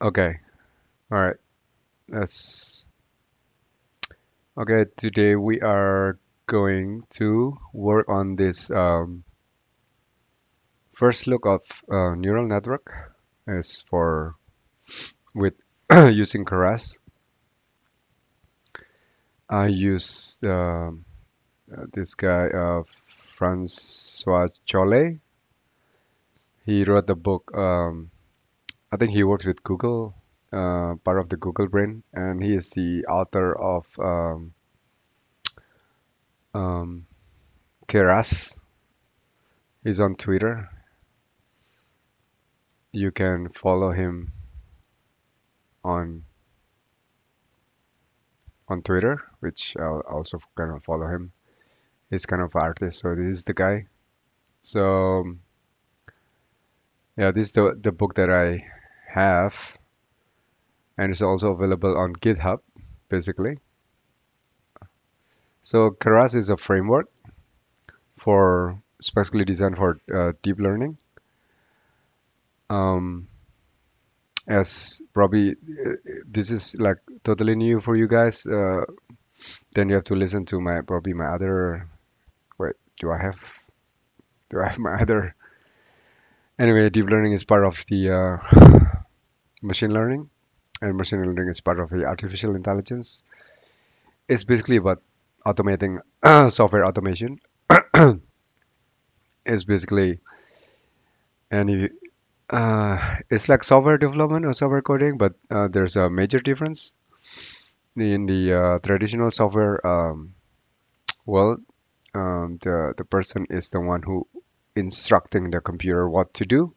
Okay, all right. That's okay. Today we are going to work on this um, first look of uh, neural network is for with using Keras. I use uh, this guy uh, Francois Chollet. He wrote the book. Um, I think he works with Google, uh, part of the Google Brain, and he is the author of um, um, Keras. He's on Twitter. You can follow him on on Twitter, which I'll also kind of follow him. He's kind of artist, so this is the guy. So yeah, this is the the book that I have, and it's also available on GitHub, basically. So Keras is a framework for specifically designed for uh, deep learning. Um, as probably uh, this is like totally new for you guys, uh, then you have to listen to my probably my other. Wait, do I have do I have my other? Anyway, deep learning is part of the uh, machine learning, and machine learning is part of the artificial intelligence. It's basically about automating software automation. It's basically any uh, it's like software development or software coding, but uh, there's a major difference in the uh, traditional software. Um, well, um, the the person is the one who instructing the computer what to do,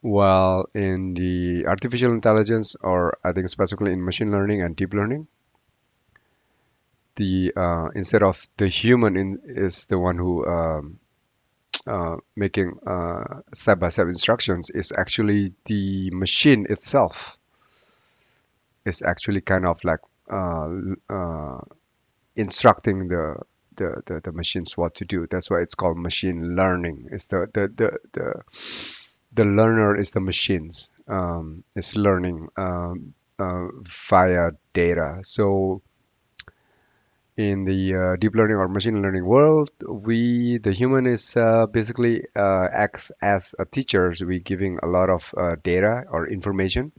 while in the artificial intelligence, or I think specifically in machine learning and deep learning, the uh, instead of the human in, is the one who um, uh, making uh, step-by-step instructions is actually the machine itself is actually kind of like uh, uh, instructing the, the, the the machines what to do. That's why it's called machine learning. It's the the the the, the learner is the machines. Um, it's learning um, uh, via data. So in the uh, deep learning or machine learning world, we the human is uh, basically uh, acts as a teacher. So we giving a lot of uh, data or information,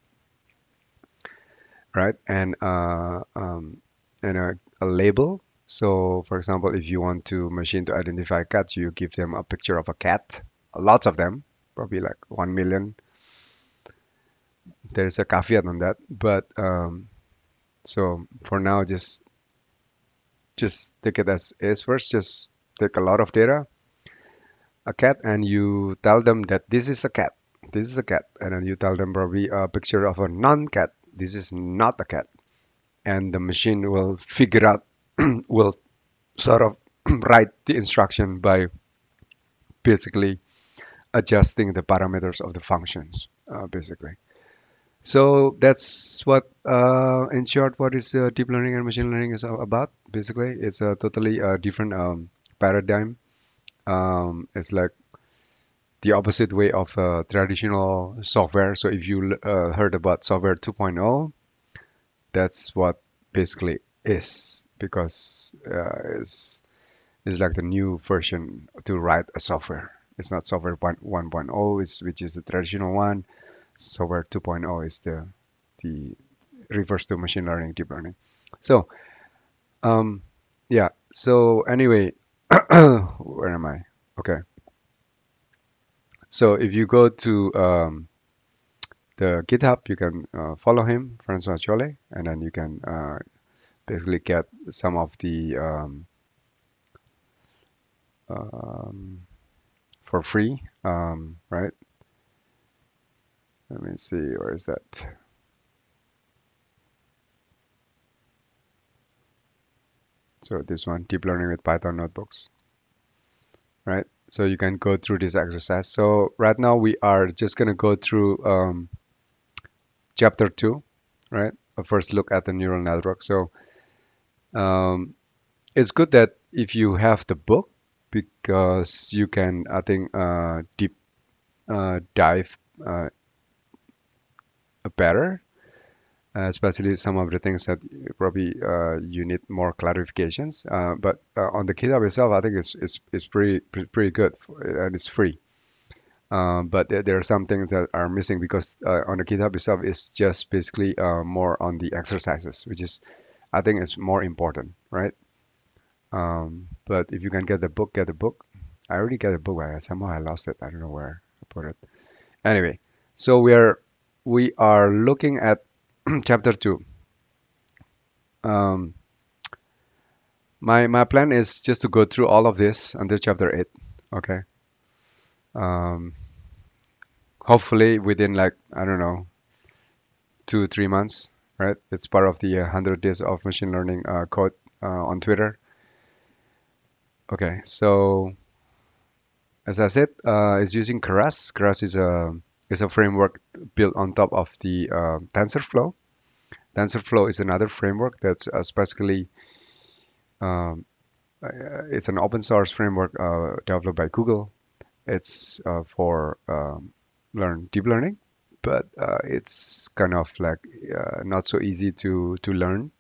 right? And uh, um, and a, a label. So, for example, if you want to machine to identify cats, you give them a picture of a cat, lots of them, probably like one million. There's a caveat on that, but um, so for now, just just take it as is first. Just take a lot of data, a cat, and you tell them that this is a cat. This is a cat, and then you tell them probably a picture of a non-cat. This is not a cat, and the machine will figure out, will sort of write the instruction by basically adjusting the parameters of the functions, uh, basically. So that's what, uh, in short, what is uh, deep learning and machine learning is about. Basically, it's a totally uh, different um, paradigm. Um, it's like the opposite way of uh, traditional software. So if you uh, heard about software 2.0, that's what basically is because it's, it's like the new version to write a software. It's not software 1.0, is which is the traditional one. Software 2.0 is the the reverse to machine learning deep learning. So um yeah so anyway where am i? Okay. So if you go to um, the github you can uh, follow him francois Chollet, and then you can uh, basically get some of the um, um, for free um, right let me see, where is that? So this one, deep learning with Python notebooks, right? So you can go through this exercise. So right now we are just gonna go through um, chapter two, right? A first look at the neural network. So um, it's good that if you have the book because you can, I think, uh, deep uh, dive uh, better, uh, especially some of the things that probably uh, you need more clarifications. Uh, but on the GitHub itself, I think it's it's, it's pretty pretty good and it's free. But there, there are some things that are missing because on the GitHub itself, it's just basically more on the exercises, which is I think is more important, right? Um, but if you can get the book, get the book. I already get a book, but somehow I lost it. I don't know where I put it. Anyway, so we are we are looking at chapter two. Um, my my plan is just to go through all of this until chapter eight. Okay. Um, hopefully within like I don't know two three months, right? It's part of the uh, 100 days of machine learning uh, code uh, on Twitter. Okay, so as I said, uh, it's using Keras. Keras is a is a framework built on top of the uh, TensorFlow. TensorFlow is another framework that's uh, specifically um, uh, it's an open source framework uh, developed by Google. It's uh, for um, learn deep learning, but it's kind of like not so easy to to learn.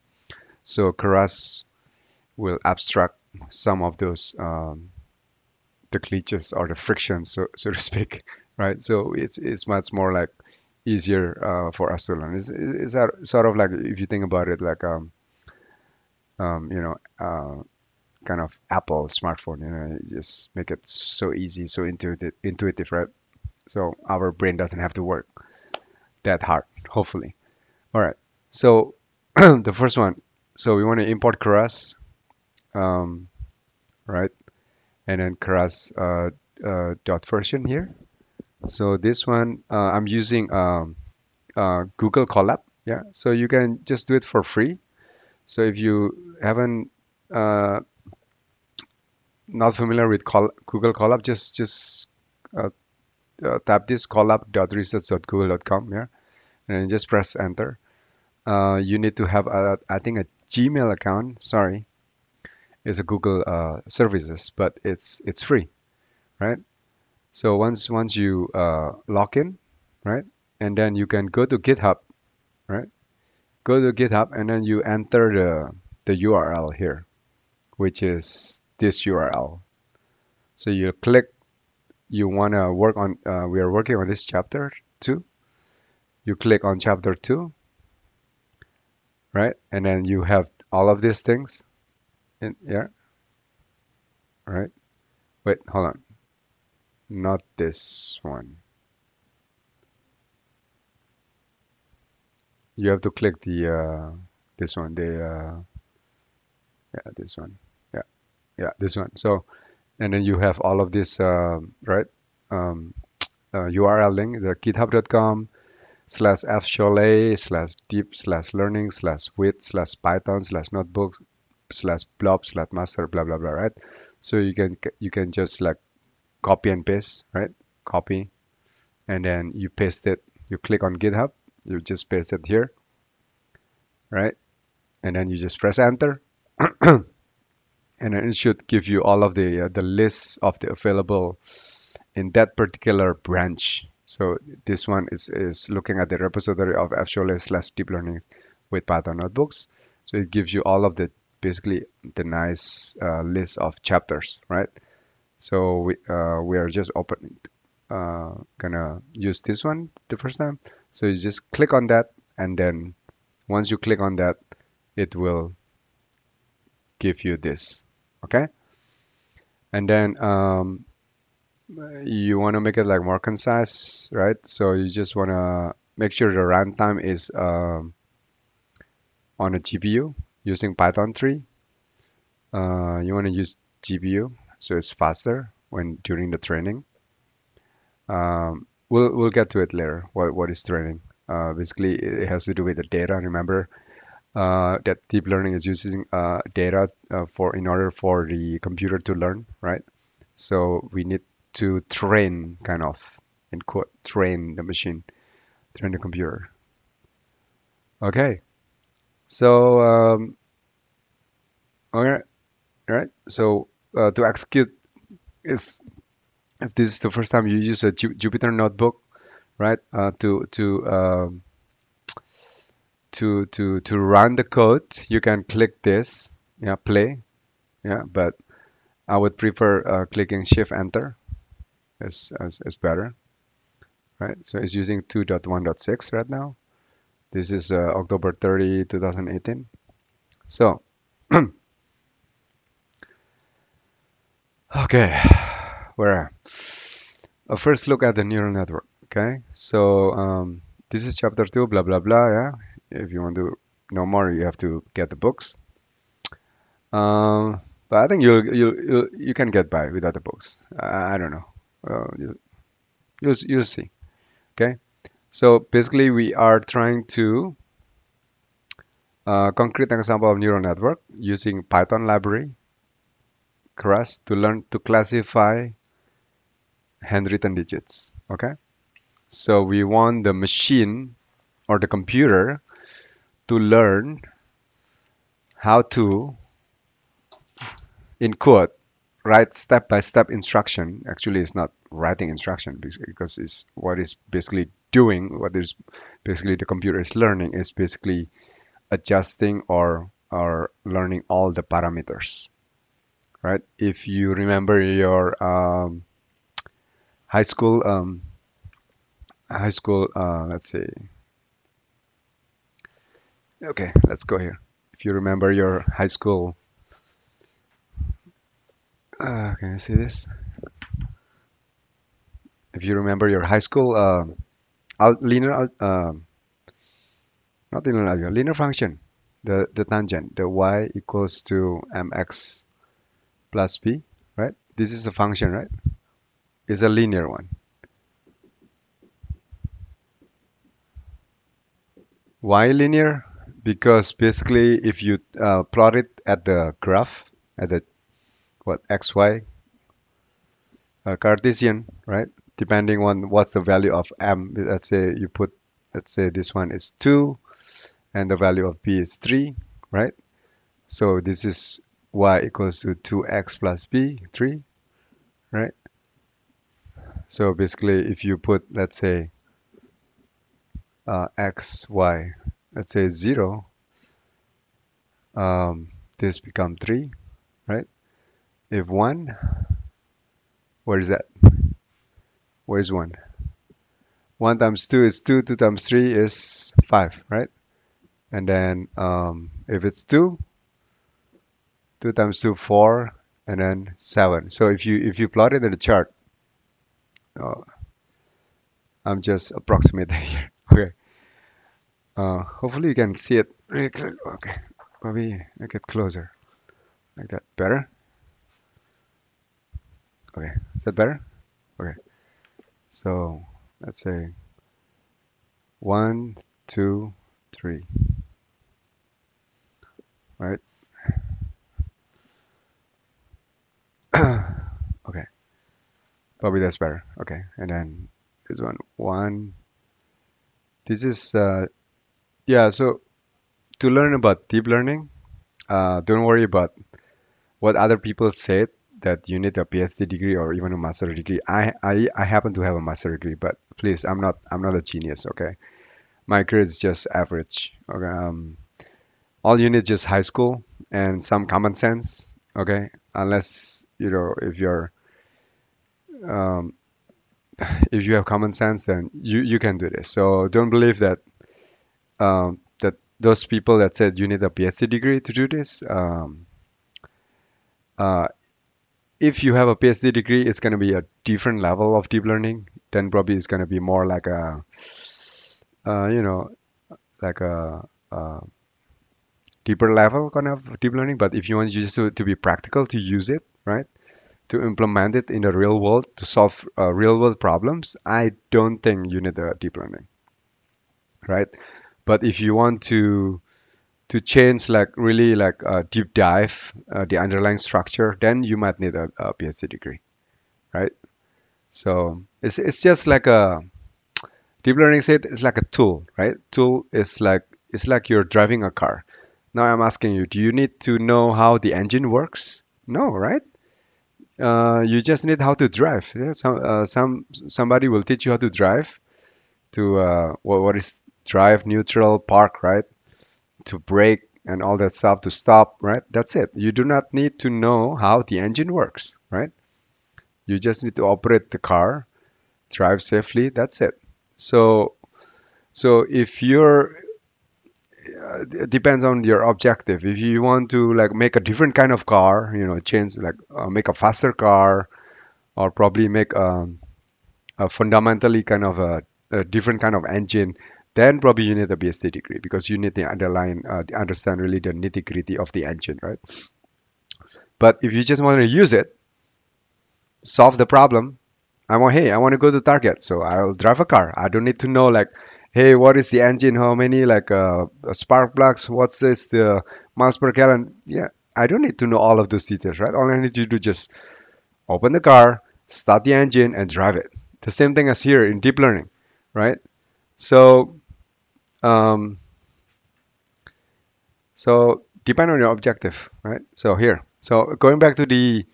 So Keras will abstract some of those um, the glitches or the frictions, so so to speak, right? So it's it's much more like easier uh, for us to learn. It's, it's sort of like if you think about it, like um, um, you know, uh, kind of Apple smartphone. You know, you just make it so easy, so intuitive, intuitive, right? So our brain doesn't have to work that hard, hopefully. All right. So the first one. So we want to import Keras, um, right? And then Keras uh, uh, dot version here. So this one uh, I'm using um, uh, Google Colab. Yeah. So you can just do it for free. So if you haven't uh, not familiar with Col Google Colab, just just uh, tap this colab.research.google.com here, and just press enter. You need to have a, I think a Gmail account. Sorry, it's a Google uh, services, but it's it's free, right? So once once you uh, log in, right, and then you can go to GitHub, right? Go to GitHub and then you enter the the URL here, which is this URL. So you click, you want to work on, uh, we are working on this chapter two. You click on chapter two, right? And then you have all of these things in here, right? Wait, hold on. Not this one. You have to click the, uh, this one, the, uh, yeah, this one yeah yeah this one so and then you have all of this uh, right um, uh, URL link the github.com slash fchollet slash deep slash learning slash with slash python slash notebook slash blob slash master blah blah blah right? So you can you can just like copy and paste right? Copy. And then you paste it. You click on github. You just paste it here right? And then you just press enter. And then it should give you all of the uh, the lists of the available in that particular branch. So this one is, is looking at the repository of fchollet slash deep learning with Python notebooks. So it gives you all of the basically the nice uh, list of chapters, right? So we uh, we are just open uh, gonna use this one the first time. So you just click on that, and then once you click on that, it will give you this okay and then um, you want to make it like more concise right so you just want to make sure the runtime is um, on a GPU using Python 3 uh, you want to use GPU so it's faster when during the training um, we'll we'll get to it later what what is training uh, basically it has to do with the data remember uh, that deep learning is using uh, data uh, for in order for the computer to learn, right? So we need to train, kind of, in quote, train the machine, train the computer. Okay, so um, all right, all right. So uh, to execute is if this is the first time you use a Jupyter notebook, right? Uh, to to um, to to to run the code, you can click this, yeah, play, yeah, but I would prefer uh, clicking Shift Enter is, is is better, right? So it's using 2.1.6 right now. This is uh, October 30, 2018. So, okay, where a first look at the neural network. Okay, so um, this is chapter two, blah blah blah. Yeah, if you want to know more, you have to get the books. Um, but I think you you you you can get by without the books. I, I don't know. Uh, you, you'll you'll see. Okay, so basically we are trying to uh, concrete example of neural network using Python library Keras to learn to classify handwritten digits. Okay, so we want the machine or the computer to learn how to in code write step-by-step instruction actually it's not writing instruction because it's what is basically doing what is basically the computer is learning is basically adjusting or or learning all the parameters right? If you remember your um, high school um, high school uh, let's see. Okay let's go here. If you remember your high school uh, can you see this? If you remember your high school uh, linear, uh, not linear algebra, linear function, the, the tangent, the y equals to mx plus b, right? This is a function, right? It's a linear one. Why linear? Because basically if you uh, plot it at the graph, at the what xy uh, Cartesian, right? Depending on what's the value of m. Let's say you put, let's say this one is 2 and the value of b is 3, right? So this is y equals to 2x plus b, 3, right? So basically if you put, let's say, uh, x, y, let's say 0, um, this become 3, right? if 1 where is that where is 1 1 times 2 is 2 2 times 3 is 5 right? And then um, if it's 2 2 times 2 4 and then 7 so if you if you plot it in the chart uh, I'm just approximating here okay? Uh, hopefully you can see it really clear okay? Maybe make it closer like that. Better? Okay, is that better? Okay, so let's say one, two, three, right? okay, probably that's better. Okay, and then this one, one. This is, uh, yeah, so to learn about deep learning, uh, don't worry about what other people said that you need a PhD degree or even a master degree. I, I, I happen to have a master degree, but please, I'm not I'm not a genius. Okay, my career is just average. Okay, um, all you need just high school and some common sense. Okay, unless you know if you're um, if you have common sense, then you you can do this. So don't believe that um, that those people that said you need a PhD degree to do this. Um, uh, if you have a PhD degree, it's going to be a different level of deep learning. Then probably it's going to be more like a, uh, you know, like a, a, deeper level kind of deep learning. But if you want just to, to be practical, to use it, right, to implement it in the real world to solve uh, real world problems, I don't think you need a deep learning, right? But if you want to to change like really like a deep dive uh, the underlying structure, then you might need a, a PhD degree, right? So it's it's just like a deep learning said it's like a tool, right? Tool is like it's like you're driving a car. Now I'm asking you, do you need to know how the engine works? No, right? Uh, you just need how to drive. Yeah, some uh, some somebody will teach you how to drive to uh, what, what is drive, neutral, park, right? To brake and all that stuff to stop, right? That's it. You do not need to know how the engine works, right? You just need to operate the car, drive safely. That's it. So, so if you're, uh, it depends on your objective. If you want to like make a different kind of car, you know, change like uh, make a faster car, or probably make um, a fundamentally kind of a, a different kind of engine, then probably you need a BST degree because you need the underline uh, to understand really the nitty gritty of the engine, right? But if you just want to use it, solve the problem. I want, hey, I want to go to Target, so I'll drive a car. I don't need to know like, hey, what is the engine? How many like uh, spark plugs? What's this? The miles per gallon? Yeah, I don't need to know all of those details, right? All I need to do just open the car, start the engine, and drive it. The same thing as here in deep learning, right? So, um, so depend on your objective, right? So here, so going back to the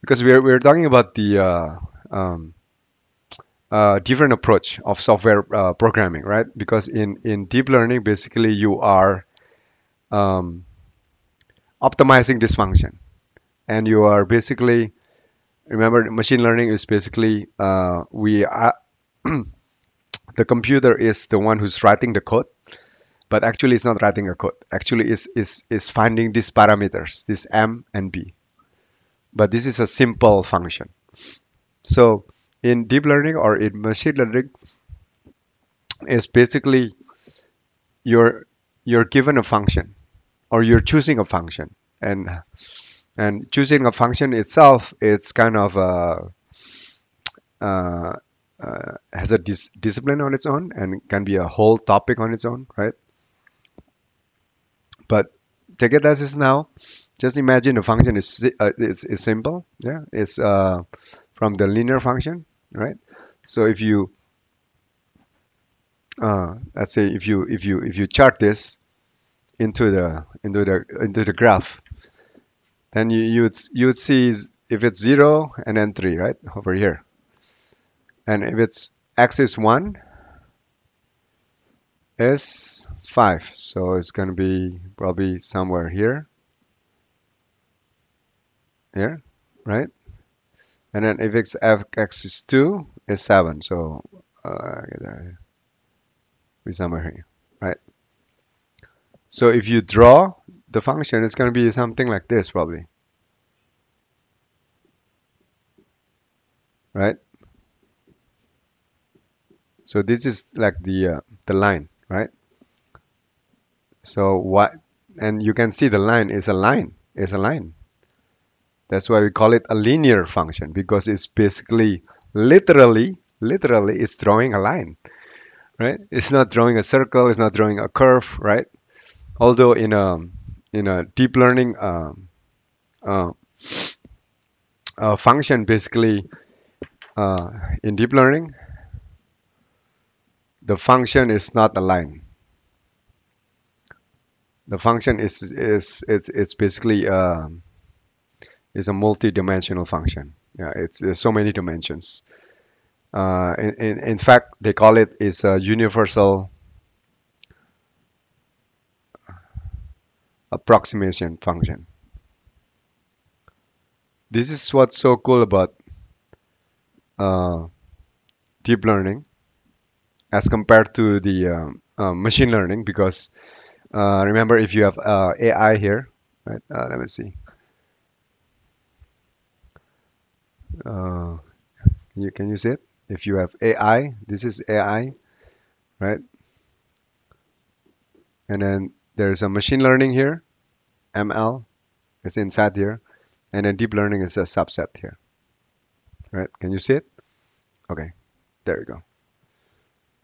because we're we're talking about the uh, um, uh, different approach of software uh, programming, right? Because in in deep learning, basically you are um, optimizing this function, and you are basically remember machine learning is basically uh, we are the computer is the one who's writing the code but actually it's not writing a code. Actually is is is finding these parameters this m and b. But this is a simple function. So in deep learning or in machine learning is basically you're you're given a function or you're choosing a function. And and choosing a function itself it's kind of a uh, uh, has a dis discipline on its own and can be a whole topic on its own, right? But take it as is now. Just imagine the function is uh, is, is simple. Yeah, it's uh, from the linear function, right? So if you uh, let's say if you if you if you chart this into the into the into the graph, then you you would you would see if it's zero and then three, right, over here. And if it's x is 1, is 5. So it's going to be probably somewhere here, here, right? And then if it's f x is 2, is 7. So uh, be somewhere here, right? So if you draw the function, it's going to be something like this probably, right? So this is like the uh, the line, right? So what, and you can see the line is a line, is a line. That's why we call it a linear function because it's basically literally, literally, it's drawing a line, right? It's not drawing a circle, it's not drawing a curve, right? Although in a in a deep learning um, uh, uh, function, basically uh, in deep learning, the function is not a line. The function is is it's it's basically um, is a multi-dimensional function. Yeah, it's there's so many dimensions. Uh, in, in in fact, they call it is a universal approximation function. This is what's so cool about uh, deep learning as compared to the uh, machine learning because uh, remember if you have uh, AI here, right? Uh, let me see. Uh, you can you see it? If you have AI, this is AI, right? And then there's a machine learning here, ML is inside here, and then deep learning is a subset here, right? Can you see it? Okay, there you go.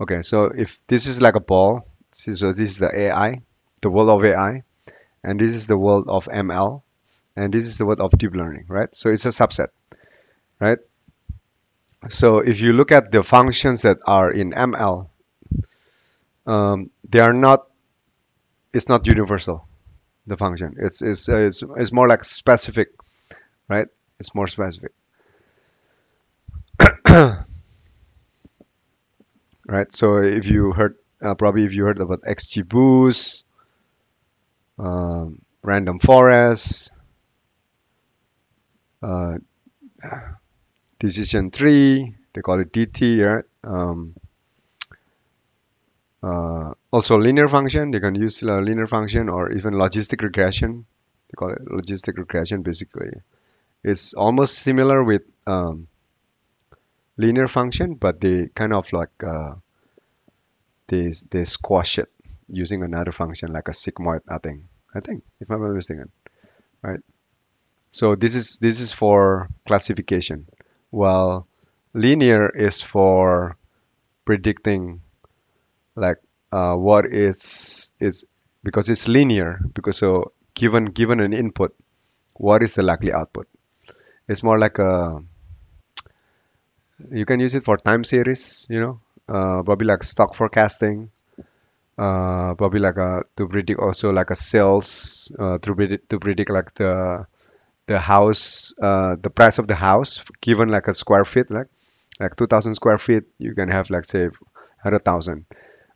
Okay, so if this is like a ball, so this is the AI, the world of AI, and this is the world of ML, and this is the world of deep learning, right? So it's a subset, right? So if you look at the functions that are in ML, um, they are not, it's not universal, the function. It's, it's, it's, it's more like specific, right? It's more specific, right? So if you heard, uh, probably if you heard about XGBoost, um, random forest, uh, decision tree, they call it DT, right? Um, uh, also linear function, they can use a linear function or even logistic regression. They call it logistic regression basically. It's almost similar with um, linear function, but they kind of like uh, they they squash it using another function like a sigmoid, I think. I think, if I'm not mistaken, right? So this is this is for classification, while linear is for predicting like uh, what is is because it's linear because so given given an input, what is the likely output? It's more like a you can use it for time series, you know, uh, probably like stock forecasting, uh, probably like a to predict also like a sales uh, to predict to predict like the the house uh, the price of the house given like a square feet like like 2000 square feet you can have like say 100,000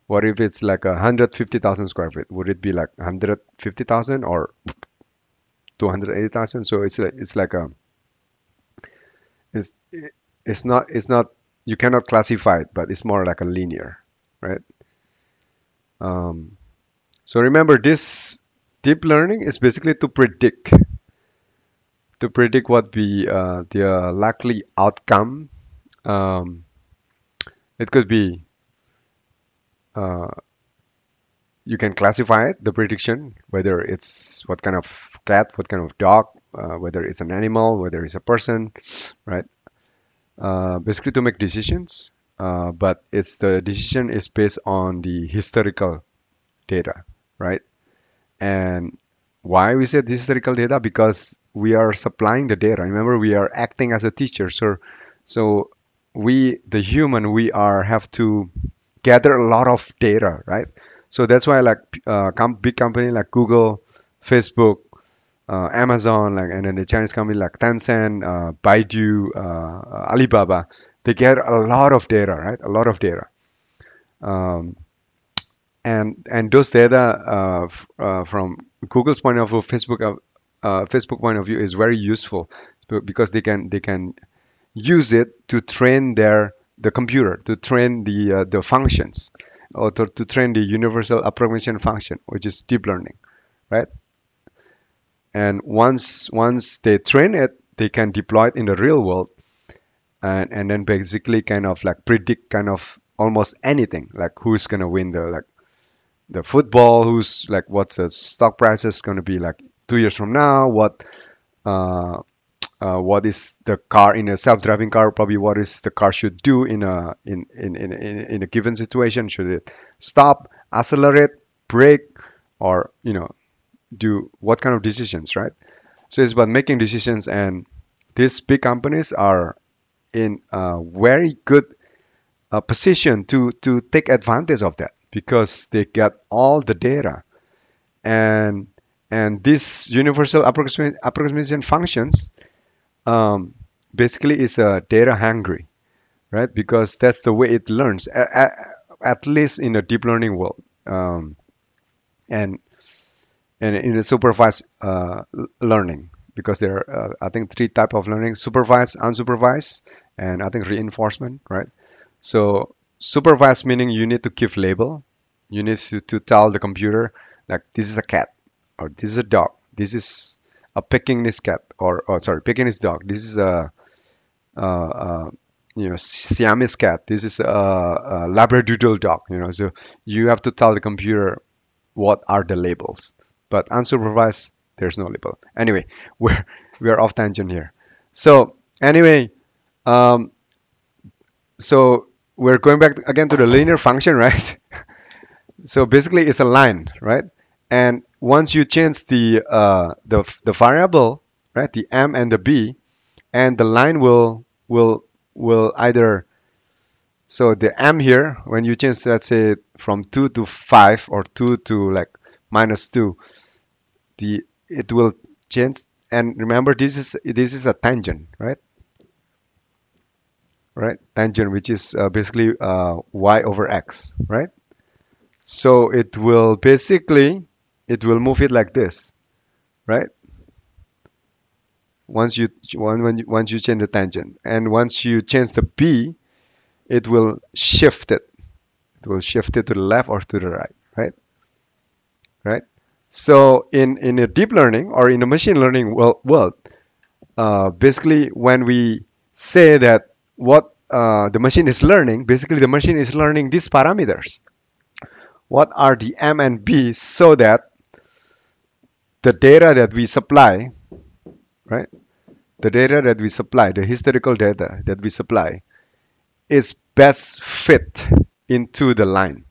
what if it's like a 150,000 square feet? Would it be like 150,000 or 280,000 so it's like it's like a it's it's not it's not you cannot classify it but it's more like a linear right? Um, so remember this deep learning is basically to predict to predict what be uh, the likely outcome um, it could be uh, you can classify it the prediction whether it's what kind of cat what kind of dog uh, whether it's an animal whether it's a person right uh, basically to make decisions uh, but it's the decision is based on the historical data right? And why we this historical data? Because we are supplying the data. Remember we are acting as a teacher. So so we the human we are have to gather a lot of data right? So that's why like uh, com- big company like google facebook uh, amazon like and then the chinese company like tencent uh, baidu uh, alibaba they get a lot of data right a lot of data um, and and those data uh, f- uh, from Google's point of view, Facebook uh, uh, Facebook point of view is very useful because they can they can use it to train their the computer to train the uh, the functions or to, to train the universal approximation function, which is deep learning, right? And once once they train it, they can deploy it in the real world and and then basically kind of like predict kind of almost anything like who's gonna win the like the football who's like what's the stock price is going to be like two years from now what uh, uh, what is the car in a self-driving car probably what is the car should do in a in in, in, in, in a given situation should it stop accelerate brake or you know do what kind of decisions right? So it's about making decisions and these big companies are in a very good uh, position to to take advantage of that because they get all the data. And and this universal approximation, approximation functions um, basically is a data hungry right? Because that's the way it learns at, at least in a deep learning world. Um, and and in a supervised uh, learning because there are uh, i think three type of learning supervised unsupervised and i think reinforcement right so supervised meaning you need to give label. You need to, to tell the computer like this is a cat or this is a dog. This is a Pekingese cat or, or sorry Pekingese dog. This is a, you know Siamese cat. This is a, a Labradoodle dog. You know so you have to tell the computer what are the labels. But unsupervised there's no label. Anyway, we're we're off tangent here. So anyway, um, so we're going back again to the linear function, right? so basically, it's a line, right? And once you change the uh, the the variable, right, the m and the b, and the line will will will either so the m here when you change let's say from 2 to 5 or 2 to like minus 2 the it will change and remember this is this is a tangent right right? Tangent, which is uh, basically uh, y over x, right? So it will basically it will move it like this, right? Once you when, once you change the tangent, and once you change the b, it will shift it. It will shift it to the left or to the right, right? Right. So in in a deep learning or in a machine learning world, world uh, basically when we say that what uh, the machine is learning, basically the machine is learning these parameters. What are the M and B so that the data that we supply, right? The data that we supply, the historical data that we supply, is best fit into the line,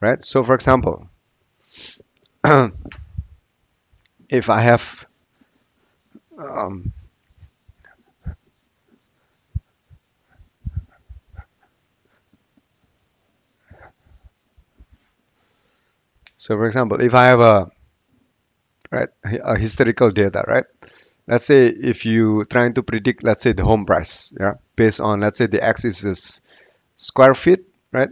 right? So for example, if I have um, So for example, if I have a right a historical data, right? Let's say if you trying to predict, let's say the home price, yeah, based on let's say the x is this square feet, right?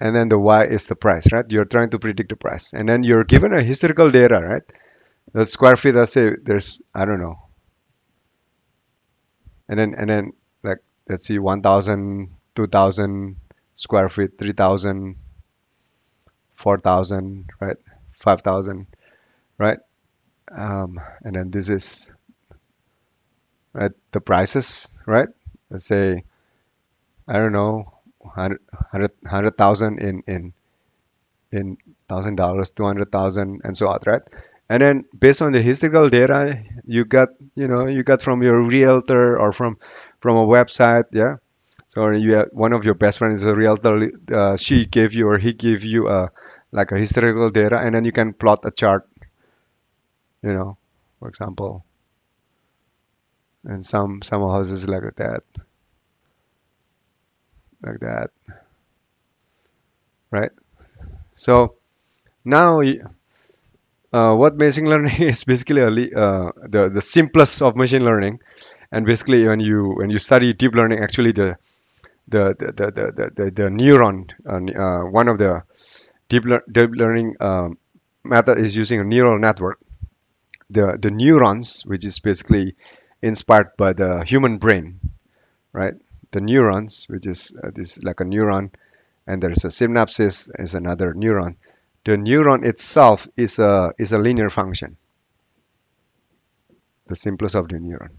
And then the y is the price, right? You're trying to predict the price, and then you're given a historical data, right? The square feet, let's say there's I don't know, and then and then like let's see 1,000, 2,000 square feet, 3,000 4,000, right? 5,000, right? Um, and then this is right the prices, right? Let's say I don't know, 100 100,000 in in in thousand dollars, 200,000, and so on, right? And then based on the historical data you got, you know, you got from your realtor or from from a website, yeah. So you have one of your best friends is a realtor. Uh, she gave you or he gave you a like a historical data and then you can plot a chart you know for example and some some houses like that like that right so now uh, what machine learning is basically a, uh, the the simplest of machine learning and basically when you when you study deep learning actually the the the the the, the, the neuron uh, uh one of the deep, le deep learning um, method is using a neural network. The, the neurons, which is basically inspired by the human brain, right? The neurons, which is uh, this like a neuron, and there's a synapses is another neuron. The neuron itself is a is a linear function. The simplest of the neuron,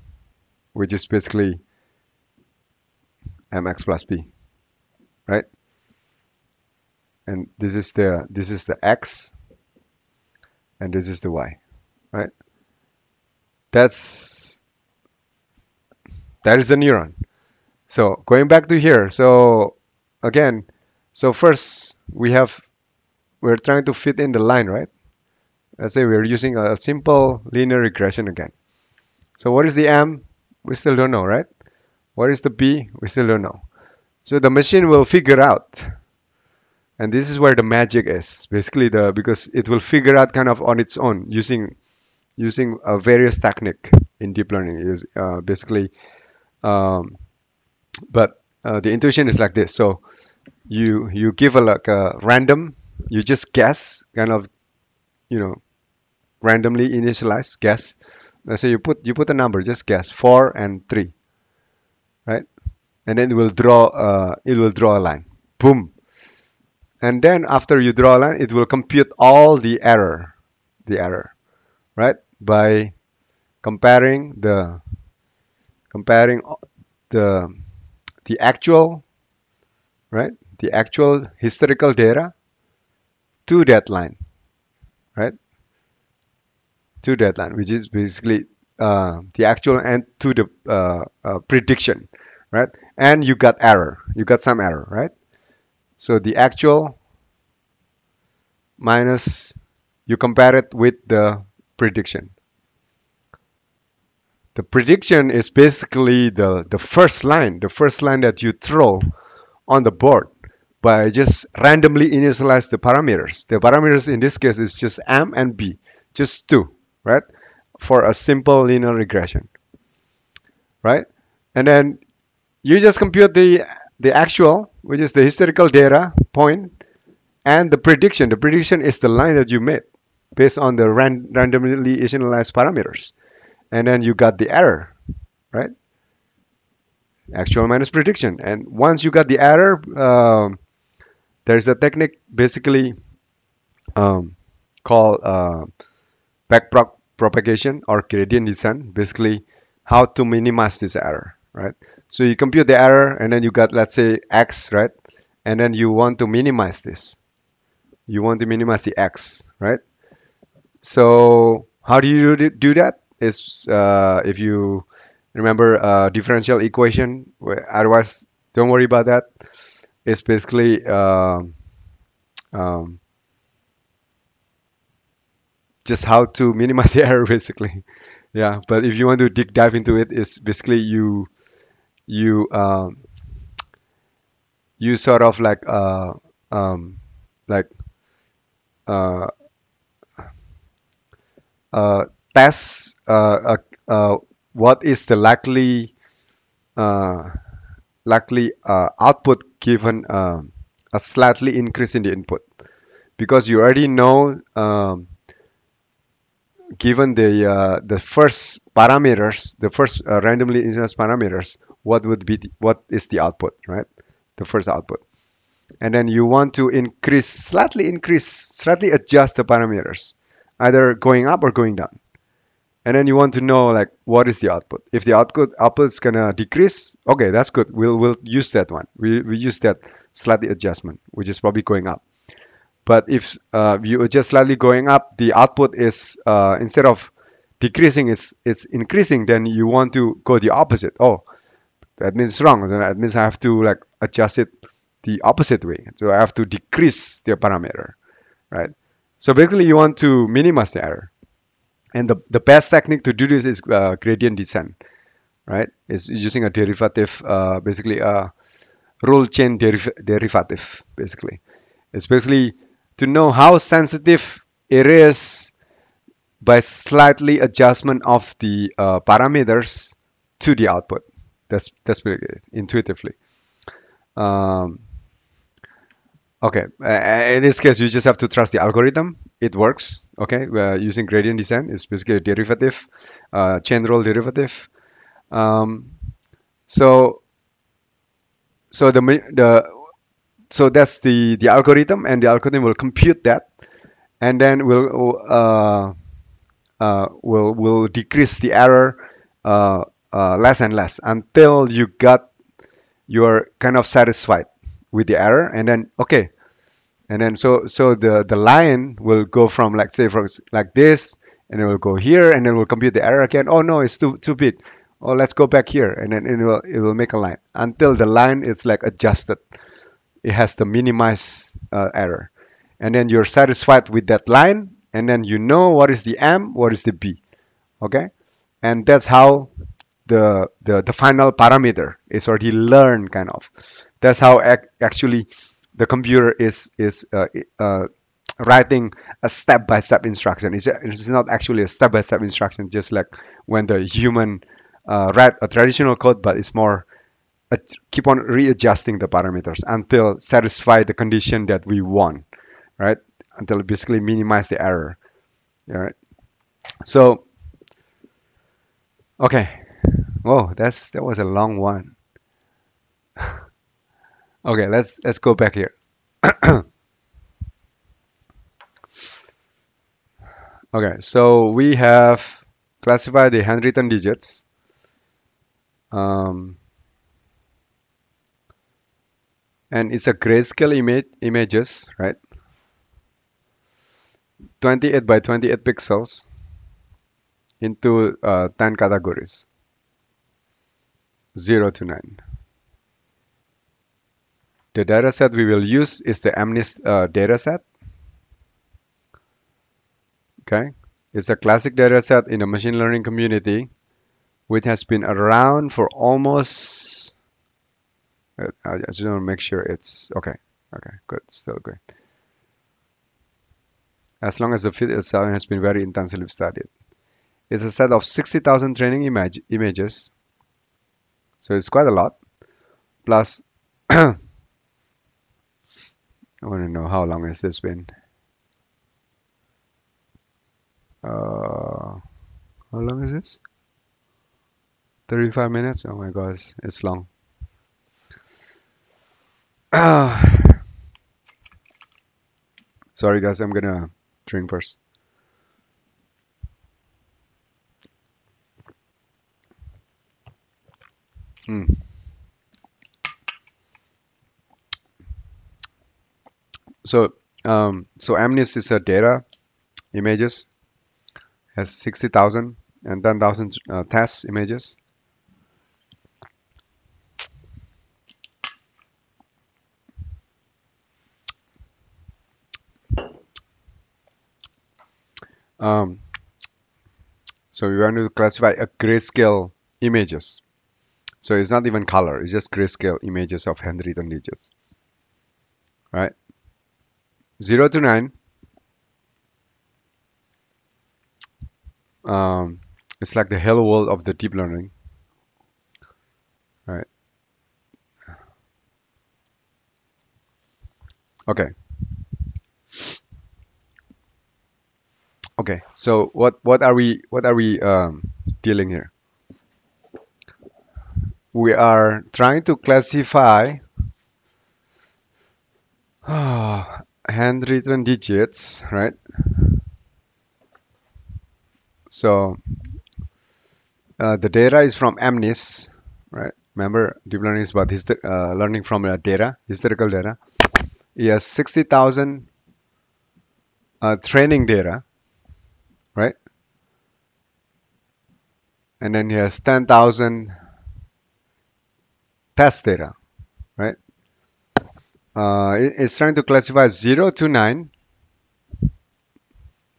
which is basically mx plus b, right? and this is the this is the x and this is the y right that's that is the neuron so going back to here so again so first we have we're trying to fit in the line right? Let's say we're using a simple linear regression again. So what is the m? We still don't know right? What is the b? We still don't know. So the machine will figure out. And this is where the magic is basically the because it will figure out kind of on its own using using a various technique in deep learning is uh, basically um, but uh, the intuition is like this. So you you give a like a random you just guess kind of you know randomly initialize guess. Let's say you put you put a number just guess four and three right? And then it will draw uh, it will draw a line. Boom. And then after you draw a line it will compute all the error the error right? By comparing the comparing the the actual right? The actual historical data to deadline, right? To deadline, which is basically uh, the actual and to the uh, uh, prediction right? And you got error. You got some error right? So the actual minus, you compare it with the prediction. The prediction is basically the, the first line, the first line that you throw on the board by just randomly initialize the parameters. The parameters in this case is just M and B, just two, right? For a simple linear regression, right? And then you just compute the the actual, which is the historical data point, and the prediction. The prediction is the line that you made, based on the ran randomly initialized parameters. And then you got the error, right? Actual minus prediction. And once you got the error, um, there's a technique basically um, called uh, backprop propagation or gradient descent. Basically, how to minimize this error, right? So you compute the error and then you got, let's say, x, right? And then you want to minimize this. You want to minimize the x, right? So how do you do that? Is uh, if you remember a differential equation, otherwise don't worry about that. It's basically um, um, just how to minimize the error basically. Yeah, but if you want to dig dive into it, it's basically you you um, you sort of like uh, um, like uh, uh, test uh, uh, uh, what is the likely uh, likely uh, output given um, a slightly increase in the input. Because you already know um, given the uh, the first parameters the first uh, randomly initialized parameters what would be the, what is the output right? The first output. And then you want to increase slightly increase slightly adjust the parameters either going up or going down and then you want to know like what is the output? If the output output is gonna decrease okay that's good. We'll we'll use that one. We, we use that slightly adjustment which is probably going up. But if uh, you adjust slightly going up the output is uh, instead of decreasing it's it's increasing then you want to go the opposite. Oh that means wrong. That means i have to like adjust it the opposite way. So i have to decrease the parameter right? So basically you want to minimize the error and the, the best technique to do this is uh, gradient descent right? Is using a derivative uh, basically a rule chain deriv derivative basically. It's basically to know how sensitive it is by slightly adjustment of the uh, parameters to the output. That's that's pretty good intuitively. Um, Okay, uh, in this case, you just have to trust the algorithm. It works. Okay, uh, using gradient descent is basically a derivative, uh, chain rule derivative. Um, so, so the the so that's the the algorithm, and the algorithm will compute that, and then will uh, uh, will will decrease the error uh, uh, less and less until you got you're kind of satisfied with the error and then okay. And then so so the the line will go from like say from like this and it will go here and then we'll compute the error again. Oh no it's too too big. Oh let's go back here and then it will it will make a line until the line is like adjusted. It has the minimize uh, error. And then you're satisfied with that line and then you know what is the m what is the b okay? And that's how the the, the final parameter is already learned kind of that's how ac actually the computer is is uh, uh, writing a step-by-step instruction. It's, it's not actually a step-by-step instruction, just like when the human uh, write a traditional code, but it's more keep on readjusting the parameters until satisfy the condition that we want, right? Until basically minimize the error. All right. So, okay. Whoa, that's that was a long one. Okay, let's let's go back here. okay, so we have classified the handwritten digits. Um, and it's a grayscale image images, right? 28 by 28 pixels into uh, 10 categories 0 to 9 the dataset we will use is the MNIST uh, dataset. Okay, it's a classic dataset in the machine learning community, which has been around for almost. Uh, I just want to make sure it's okay. Okay, good, still good. As long as the field itself has been very intensively studied. It's a set of 60,000 training image images, so it's quite a lot, plus I want to know how long has this been? Uh, how long is this? 35 minutes? Oh my gosh, it's long. Ah, sorry guys, I'm gonna drink first. Hmm. So, um, so MNIST is a data images has 60,000 and 10,000 uh, test images. Um, so we want to classify a grayscale images. So it's not even color, it's just grayscale images of handwritten digits, right? 0 to 9, um, it's like the hello world of the deep learning, right? Okay, okay. So what what are we what are we um, dealing here? We are trying to classify handwritten digits, right? So uh, the data is from MNIST, right? Remember, deep learning is about uh, learning from uh, data, historical data. He has 60,000 uh, training data, right? And then he has 10,000 test data? Uh, it- it's trying to classify 0 to 9,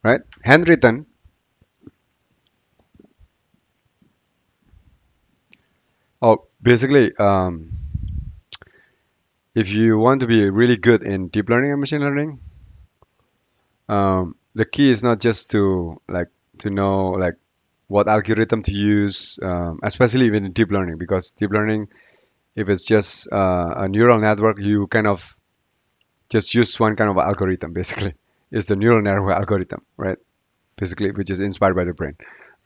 right? Handwritten. Oh, basically, um, if you want to be really good in deep learning and machine learning, um, the key is not just to like to know like what algorithm to use, um, especially even in deep learning, because deep learning, if it's just uh, a neural network, you kind of just use one kind of algorithm. Basically, it's the neural network algorithm, right? Basically, which is inspired by the brain,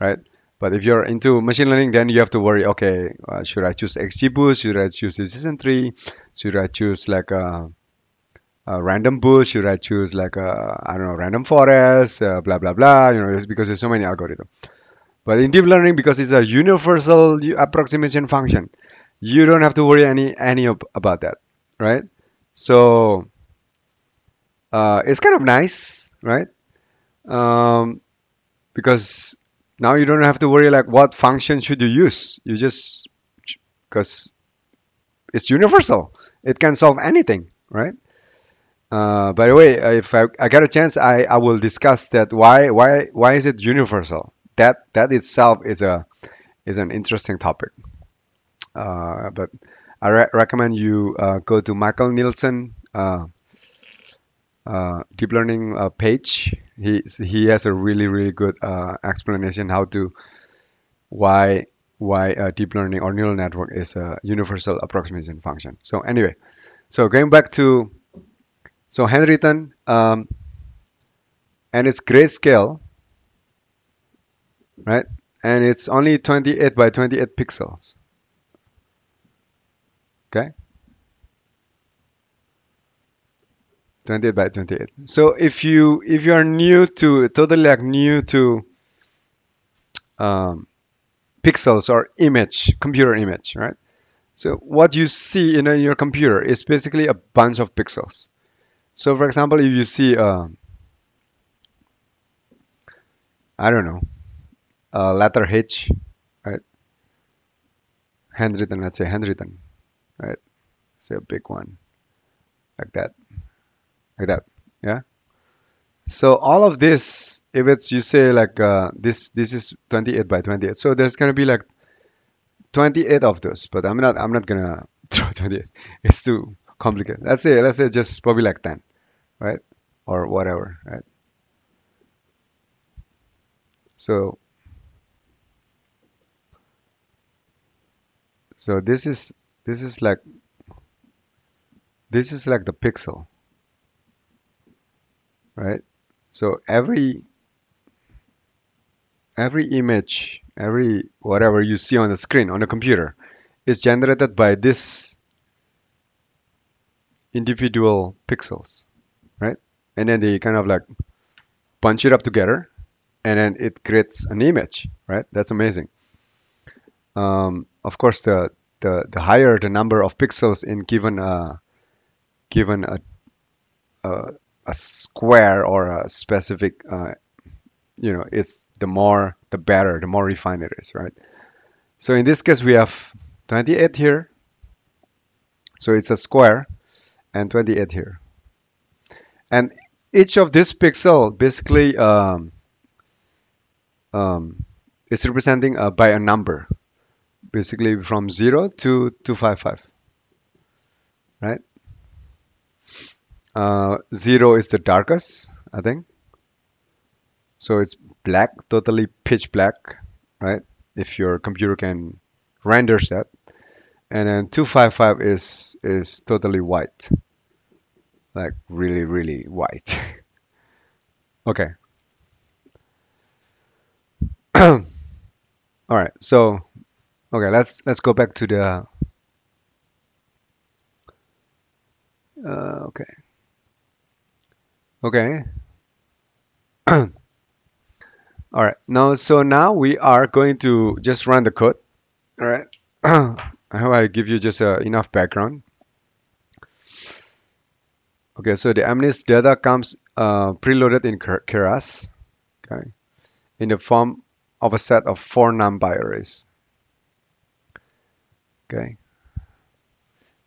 right? But if you're into machine learning, then you have to worry. Okay, uh, should I choose XGBoost? Should I choose decision tree? Should I choose like a, a random boost? Should I choose like a I don't know random forest? Uh, blah blah blah. You know, it's because there's so many algorithms. But in deep learning, because it's a universal approximation function, you don't have to worry any any about that, right? So uh, it's kind of nice, right? Um, because now you don't have to worry like what function should you use. You just because it's universal. It can solve anything, right? Uh, by the way, if I, I get a chance, I, I will discuss that why why why is it universal? That that itself is a is an interesting topic. Uh, but I re recommend you uh, go to Michael Nielsen uh, uh, deep learning uh, page. He he has a really really good explanation how to why why deep learning or neural network is a universal approximation function. So anyway, so going back to so handwritten um, and it's grayscale, right? And it's only 28 by 28 pixels. Okay, 28 by 28. So if you if you are new to totally like new to um, pixels or image, computer image, right? So what you see in, uh, your computer is basically a bunch of pixels. So for example, if you see, uh, I don't know, a letter H, right? Handwritten, let's say handwritten, right? Say a big one, like that, like that, yeah. So all of this, if it's you say like uh, this, this is 28 by 28. So there's gonna be like 28 of those, but I'm not, I'm not gonna throw 28. It's too complicated. Let's say, let's say just probably like 10, right? Or whatever, right? So, so this is, this is like, this is like the pixel, right? So every every image, every whatever you see on the screen on the computer is generated by this individual pixels, right? And then they kind of like bunch it up together and then it creates an image, right? That's amazing. Um, of course, the, the the higher the number of pixels in given a given a a, a square or a specific, uh, you know, it's the more the better, the more refined it is, right? So in this case, we have 28 here, so it's a square, and 28 here, and each of this pixel basically um, um, is representing uh, by a number, basically from 0 to 255, right? Uh, 0 is the darkest, I think. So it's black, totally pitch black, right? If your computer can render that. And then 255 is is totally white. Like really, really white. okay. All right. So, okay, let's let's go back to the uh, okay. Okay. All right. Now, so now we are going to just run the code. All right. I hope I give you just uh, enough background. Okay, so the MNIST data comes uh, preloaded in Keras, okay, in the form of a set of four NumPy arrays. Okay.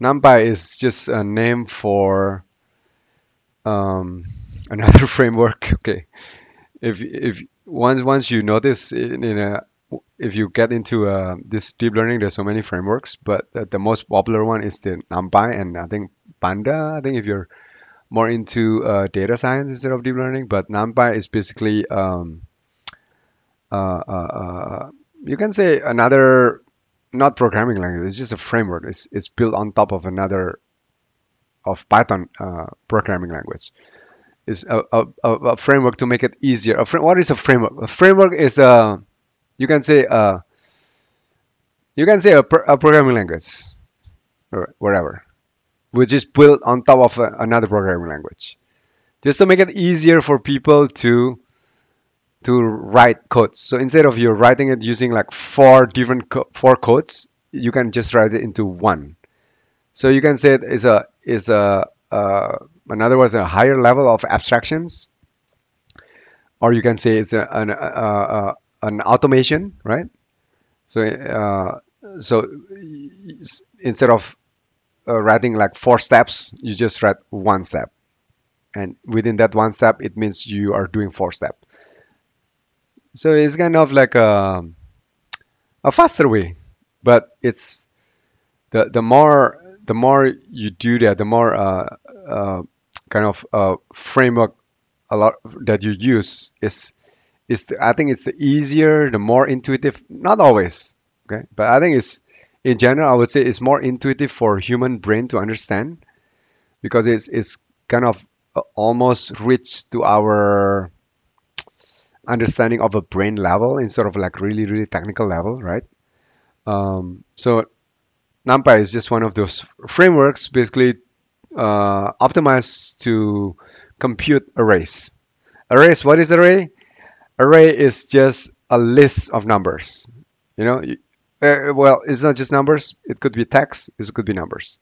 NumPy is just a name for um, another framework. Okay, if if once once you notice in, in a if you get into uh, this deep learning, there's so many frameworks, but the, the, most popular one is the NumPy, and I think Panda. I think if you're more into uh, data science instead of deep learning, but NumPy is basically um, uh, uh, uh you can say another not programming language. It's just a framework. It's it's built on top of another of Python uh, programming language is a, a, a, framework to make it easier. What is a framework? A framework is uh, a uh, you can say a you can say a, a programming language or whatever, which is built on top of a, another programming language, just to make it easier for people to to write codes. So instead of you writing it using like four different co- four codes, you can just write it into one. So you can say it is a is a uh, in other words, a higher level of abstractions, or you can say it's a, an, uh, uh, an automation, right? So, uh, so instead of uh, writing like four steps, you just write one step, and within that one step, it means you are doing four steps. So it's kind of like a, a faster way, but it's the the more the more you do that, the more uh, uh, kind of uh, framework a lot that you use is is the, I think it's the easier, the more intuitive. Not always, okay, but I think it's in general I would say it's more intuitive for human brain to understand because it's it's kind of uh, almost reach to our understanding of a brain level instead of like really really technical level, right? Um, so NumPy is just one of those frameworks basically uh, optimized to compute arrays. Arrays, what is array? Array is just a list of numbers. You know, uh, well, it's not just numbers. It could be text. It could be numbers.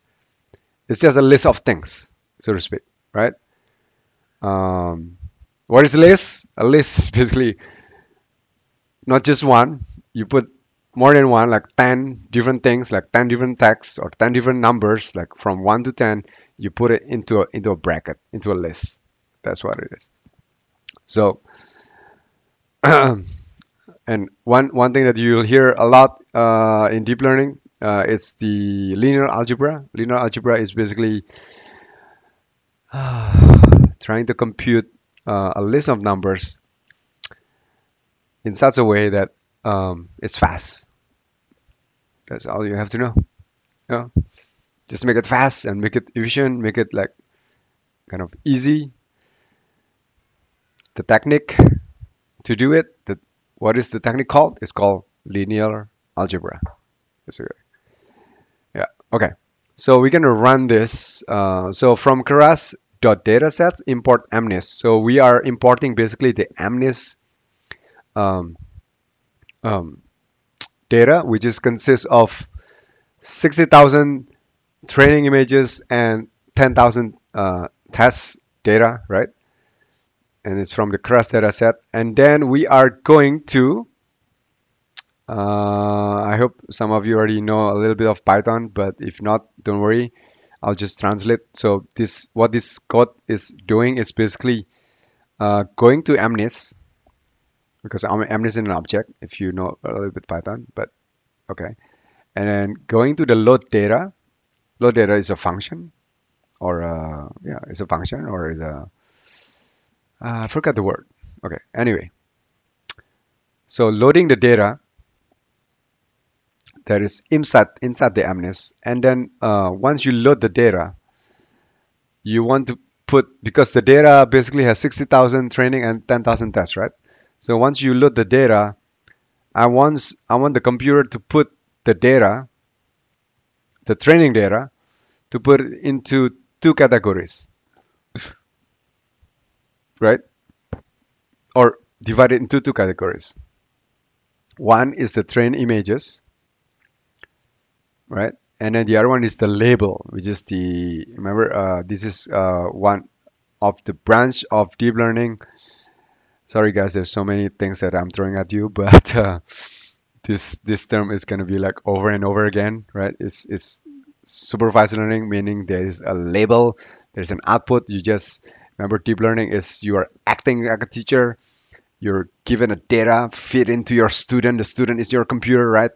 It's just a list of things, so to speak, right? Um, what is a list? A list is basically not just one. You put more than one, like 10 different things, like 10 different texts or 10 different numbers, like from 1 to 10, you put it into a, into a bracket, into a list. That's what it is. So, and one, one thing that you'll hear a lot uh, in deep learning uh, is the linear algebra. Linear algebra is basically uh, trying to compute uh, a list of numbers in such a way that um, it's fast. That's all you have to know. Yeah, just make it fast and make it efficient, make it like kind of easy. The technique to do it, the what is the technique called? It's called linear algebra. Yeah. Okay. So we're gonna run this. Uh, so from Keras dot datasets import MNIST. So we are importing basically the MNIST um, um, data, which is consists of 60,000 training images and 10,000 uh, test data, right? And it's from the Keras dataset. And then we are going to uh, I hope some of you already know a little bit of Python, but if not, don't worry. I'll just translate. So this, what this code is doing is basically uh, going to MNIST because MNIST is an object if you know a little bit Python, but okay. And then going to the load data. Load data is a function or a, yeah, it's a function or is a, uh, I forgot the word. Okay, anyway. So loading the data that is inside inside the MNIST. And then uh, once you load the data, you want to put because the data basically has 60,000 training and 10,000 tests, right? So once you load the data, I want I want the computer to put the data, the training data, to put into two categories, right? Or divide it into two categories. One is the train images, right? And then the other one is the label, which is the remember uh, this is uh, one of the branch of deep learning. Sorry guys, there's so many things that I'm throwing at you, but uh, this this term is going to be like over and over again, right? It's it's supervised learning, meaning there is a label, there's an output. You just remember deep learning is you are acting like a teacher. You're given a data, feed into your student. The student is your computer, right?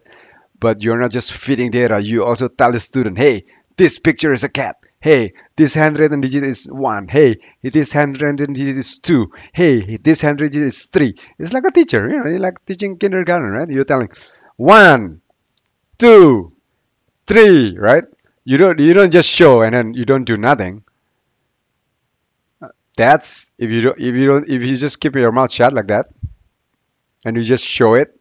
but you're not just feeding data you also tell the student hey this picture is a cat hey this handwritten digit is one. Hey this handwritten digit is two. Hey this handwritten digit is three. It's like a teacher you know like teaching kindergarten right? You're telling one two three right? You don't you don't just show and then you don't do nothing. That's if you don't if you don't if you just keep your mouth shut like that and you just show it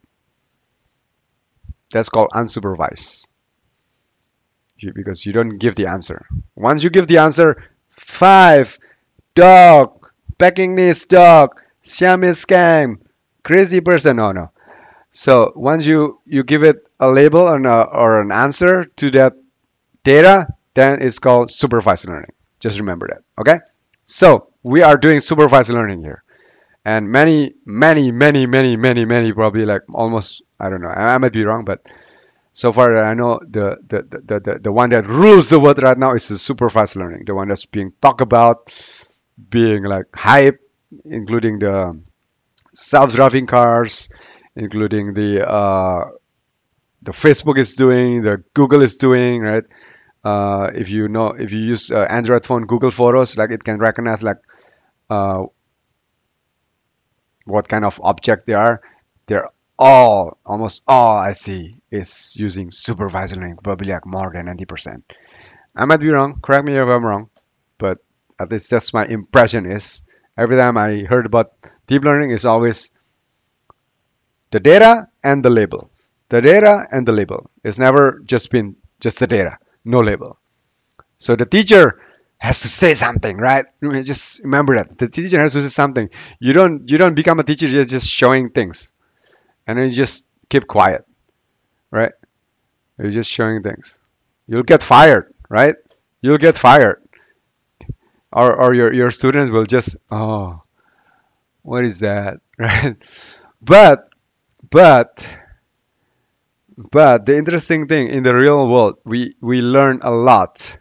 that's called unsupervised. Because you don't give the answer. Once you give the answer, five, dog, Pekingese dog, Siamese scam, crazy person. No, no. So once you you give it a label or, a, or an answer to that data, then it's called supervised learning. Just remember that. Okay. So we are doing supervised learning here, and many, many, many, many, many, many, probably like almost I don't know. I might be wrong, but so far I know the the, the, the, the one that rules the world right now is the supervised learning, the one that's being talked about, being like hype, including the self-driving cars, including the uh, the Facebook is doing, the Google is doing, right? Uh, if you know, if you use uh, Android phone, Google Photos, like it can recognize like uh, what kind of object they are. They're all, almost all I see is using supervised learning, probably like more than 90%. I might be wrong, correct me if I'm wrong, but at least that's my impression is every time I heard about deep learning is always the data and the label. The data and the label. It's never just been just the data, no label. So the teacher has to say something, right? Just remember that the teacher has to say something. You don't you don't become a teacher just just showing things and then you just keep quiet, right? You're just showing things. You'll get fired, right? You'll get fired. Or, or your, your students will just, oh, what is that, right? But, but, but the interesting thing in the real world, we, we learn a lot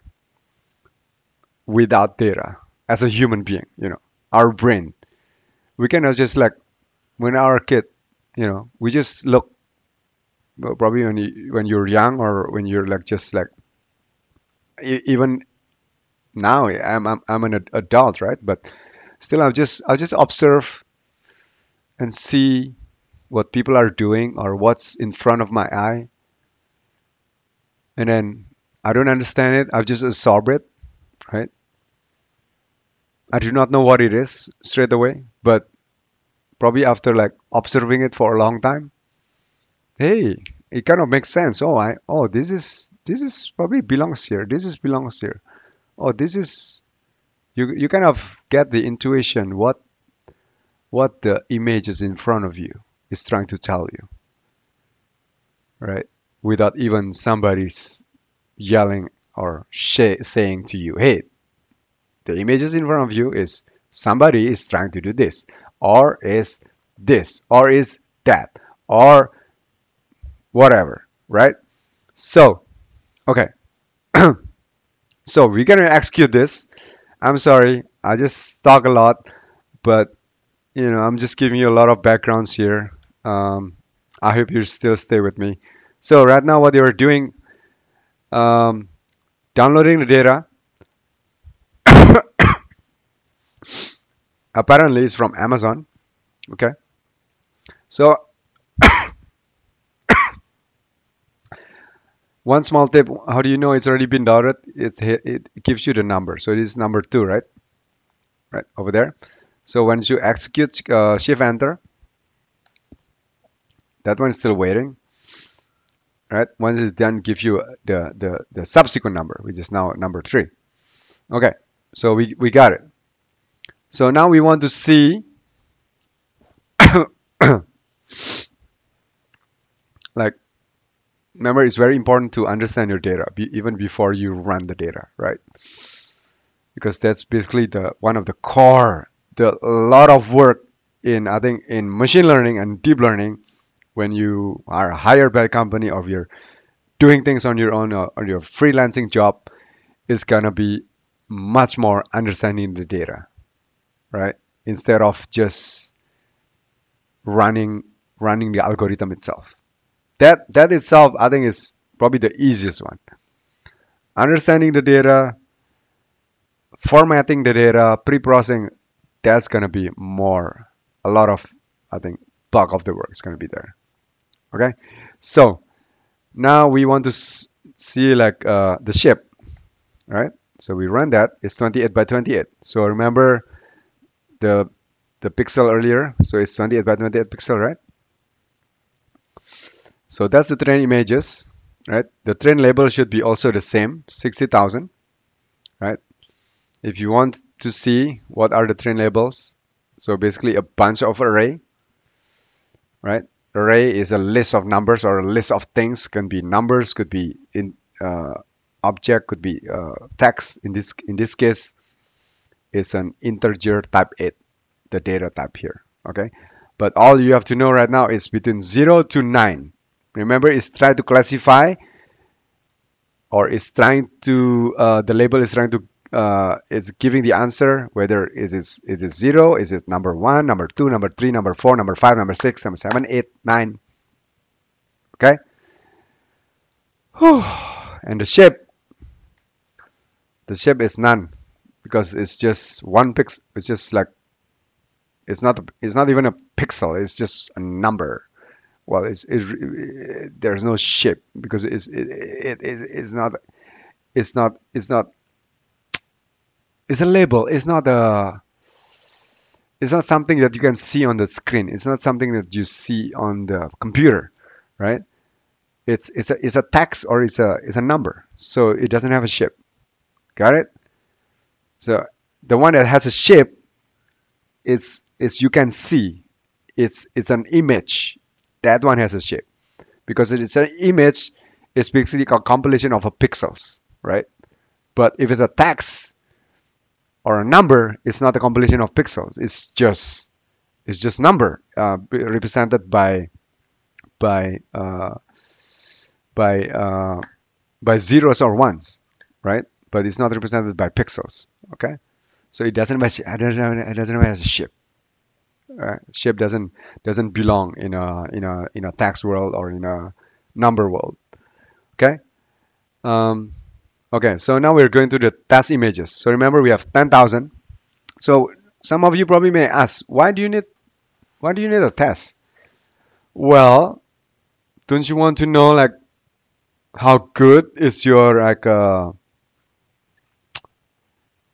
without data as a human being, you know, our brain. We cannot just like, when our kid you know we just look probably when you when you're young or when you're like just like even now I'm I'm, I'm an adult right? But still I'll just I'll just observe and see what people are doing or what's in front of my eye. And then I don't understand it. I'll just absorb it right? I do not know what it is straight away but probably after like observing it for a long time, hey, it kind of makes sense. Oh, I oh this is this is probably belongs here. This is belongs here. Oh, this is you you kind of get the intuition what what the image is in front of you is trying to tell you, right? Without even somebody's yelling or saying to you, hey, the images in front of you is somebody is trying to do this, or is this, or is that, or whatever, right? So, okay. so we're gonna execute this. I'm sorry, I just talk a lot, but you know, I'm just giving you a lot of backgrounds here. Um, I hope you still stay with me. So right now, what you're doing, um, downloading the data, apparently it's from Amazon. Okay. So one small tip, how do you know it's already been downloaded? It, it gives you the number. So it is number two, right? Right over there. So once you execute uh, shift enter, that one is still waiting. Right? Once it's done, give you the, the, the subsequent number, which is now number three. Okay, so we, we got it. So now we want to see like remember it's very important to understand your data be, even before you run the data right? Because that's basically the one of the core the a lot of work in I think in machine learning and deep learning when you are hired by a company or you're doing things on your own uh, or, or your freelancing job is gonna be much more understanding the data right? Instead of just running running the algorithm itself that that itself I think is probably the easiest one. Understanding the data formatting the data pre-processing that's gonna be more a lot of I think bulk of the work is gonna be there. Okay? So now we want to see like uh, the shape right? So we run that. It's 28 by 28 so remember the the pixel earlier? So it's 28 by 28 pixel right so that's the train images right? The train label should be also the same 60,000 right? If you want to see what are the train labels so basically a bunch of array right? Array is a list of numbers or a list of things. Can be numbers could be in uh, object could be uh, text. In this in this case is an integer type 8 the data type here okay? But all you have to know right now is between 0 to 9 remember it's trying to classify or it's trying to uh, the label is trying to uh, it's giving the answer whether is it, is it zero is it number one number two number three number four number five number six number seven eight nine. Okay? And the shape. The shape is none because it's just one pixel it's just like it's not it's not even a pixel it's just a number well it's, it's it, there's no ship because it's it, it, it, it's not it's not it's not it's a label. It's not a it's not something that you can see on the screen. It's not something that you see on the computer right? It's it's a it's a text or it's a it's a number. So it doesn't have a ship. got it? So the one that has a shape is is you can see. It's it's an image that one has a shape. Because it's an image it's basically a compilation of a pixels right? But if it's a text or a number it's not a compilation of pixels. It's just it's just number uh, represented by by uh, by uh, by zeros or ones right? But it's not represented by pixels okay? So it doesn't have, it doesn't it doesn't have a shape uh, shape doesn't doesn't belong in a in a in a text world or in a number world okay um, Okay, so now we're going to the test images. So remember we have 10,000. So some of you probably may ask, why do you need why do you need a test? Well, don't you want to know like how good is your like uh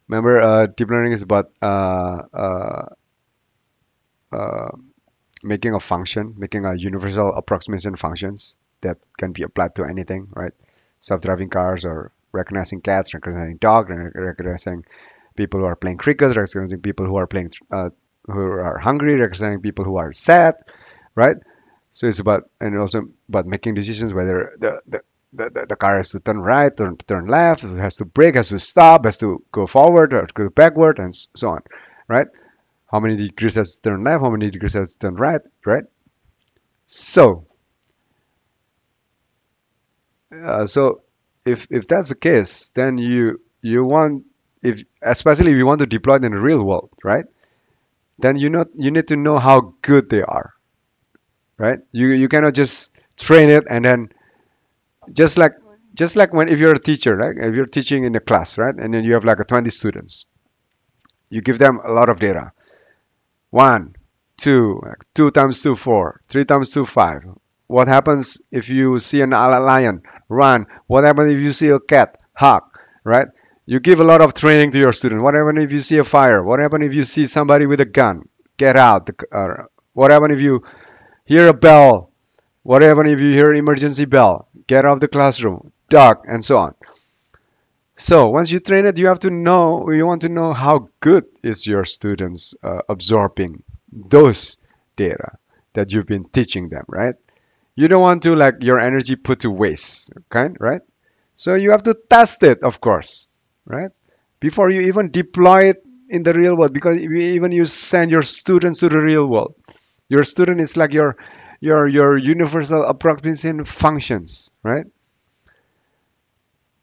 remember uh deep learning is about uh uh making a function, making a universal approximation functions that can be applied to anything, right? Self-driving cars or recognizing cats, recognizing dogs, recognizing people who are playing cricket, recognizing people who are playing uh, who are hungry, recognizing people who are sad, right? So it's about and also about making decisions whether the the, the, the car has to turn right or turn left, has to brake, has to stop, has to go forward or go backward, and so on, right? How many degrees has to turn left? How many degrees has to turn right? Right? So, uh, so if if that's the case, then you you want if especially if you want to deploy it in the real world, right? Then you know you need to know how good they are, right? You you cannot just train it and then just like just like when if you're a teacher, right? If you're teaching in a class, right? And then you have like a 20 students, you give them a lot of data. One, two, two times two, four, three times two, five. What happens if you see an lion? Run. What happens if you see a cat? Hawk, right? You give a lot of training to your student. What happens if you see a fire? What happens if you see somebody with a gun? Get out. Uh, what happens if you hear a bell? What happens if you hear emergency bell? Get out of the classroom. Duck, and so on. So once you train it, you have to know, you want to know how good is your students uh, absorbing those data that you've been teaching them, right? You don't want to like your energy put to waste, okay, right? So you have to test it, of course, right? Before you even deploy it in the real world, because even you send your students to the real world, your student is like your your your universal approximation functions, right?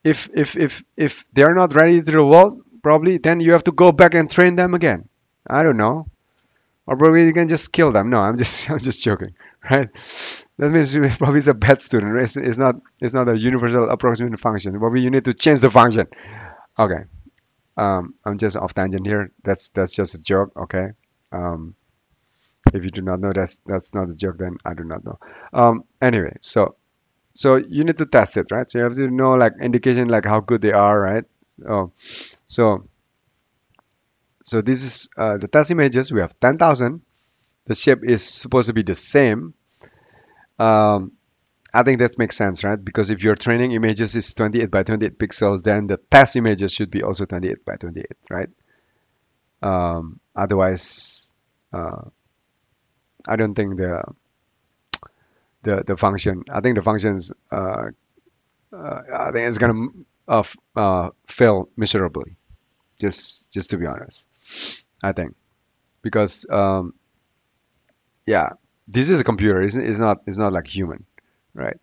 If if if if they're not ready to the world, probably then you have to go back and train them again. I don't know, or probably you can just kill them. No, I'm just I'm just joking, right? That means probably it's a bad student. It's, it's not it's not a universal approximation function. Probably you need to change the function. Okay, um, I'm just off tangent here. That's that's just a joke. Okay. Um, if you do not know that's that's not a joke, then I do not know. Um, anyway, so so you need to test it, right? So you have to know like indication like how good they are, right? Oh, so so this is uh, the test images. We have 10,000. The shape is supposed to be the same. Um, I think that makes sense, right? Because if your training images is 28 by 28 pixels, then the test images should be also 28 by 28, right? Um, otherwise, uh, I don't think the the the function. I think the functions. Uh, uh, I think it's gonna uh, uh, fail miserably. Just just to be honest, I think because um, yeah, this is a computer. It's, it's not it's not like human, right?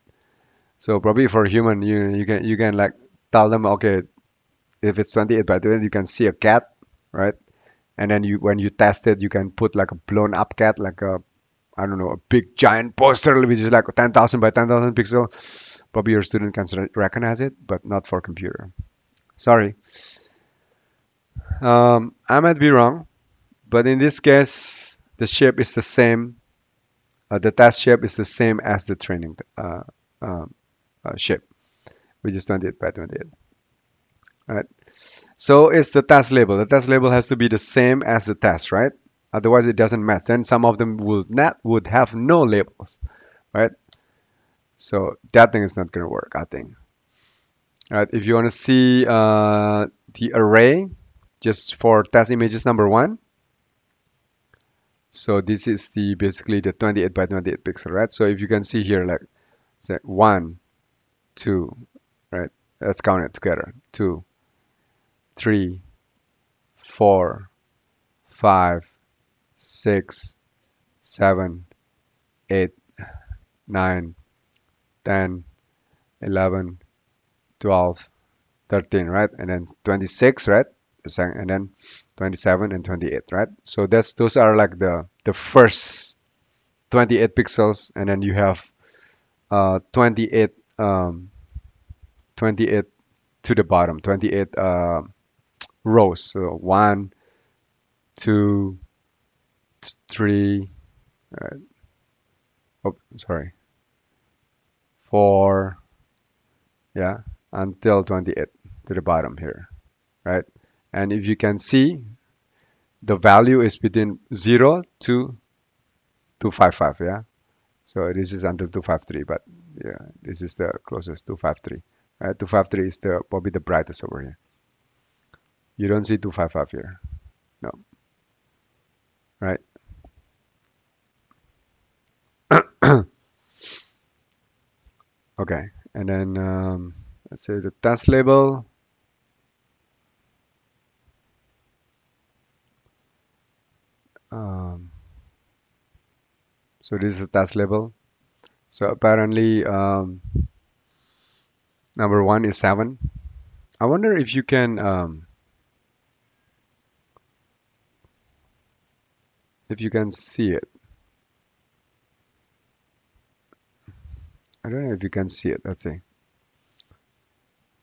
So probably for human, you you can you can like tell them okay, if it's 28 by 28, you can see a cat, right? And then you when you test it, you can put like a blown up cat, like a I don't know, a big giant poster which is like 10,000 by 10,000 pixel. Probably your student can recognize it, but not for computer. Sorry. Um, I might be wrong, but in this case, the shape is the same uh, the test shape is the same as the training uh, um, uh, shape, which is 28 by 28. Right. So it's the test label. The test label has to be the same as the test, right? Otherwise, it doesn't match. Then some of them would not would have no labels, right? So that thing is not gonna work, I think. All right. If you want to see uh, the array, just for test images number one, so this is the basically the 28 by 28 pixel right so if you can see here like say one two right let's count it together two three four five six seven eight nine ten eleven twelve thirteen right? And then 26 right? And then 27 and 28 right? So that's those are like the the first 28 pixels. And then you have uh 28 um 28 to the bottom 28 uh, rows. So one two three right. oh sorry four yeah until 28 to the bottom here right and if you can see the value is between 0 to 255, yeah. So this is until 253, but yeah, this is the closest 253. Right? 253 is the probably the brightest over here. You don't see 255 here. No. Right? Okay. And then um, let's say the test label. Um, so this is the test label. So apparently um, number one is seven. I wonder if you can um, if you can see it. I don't know if you can see it. Let's see.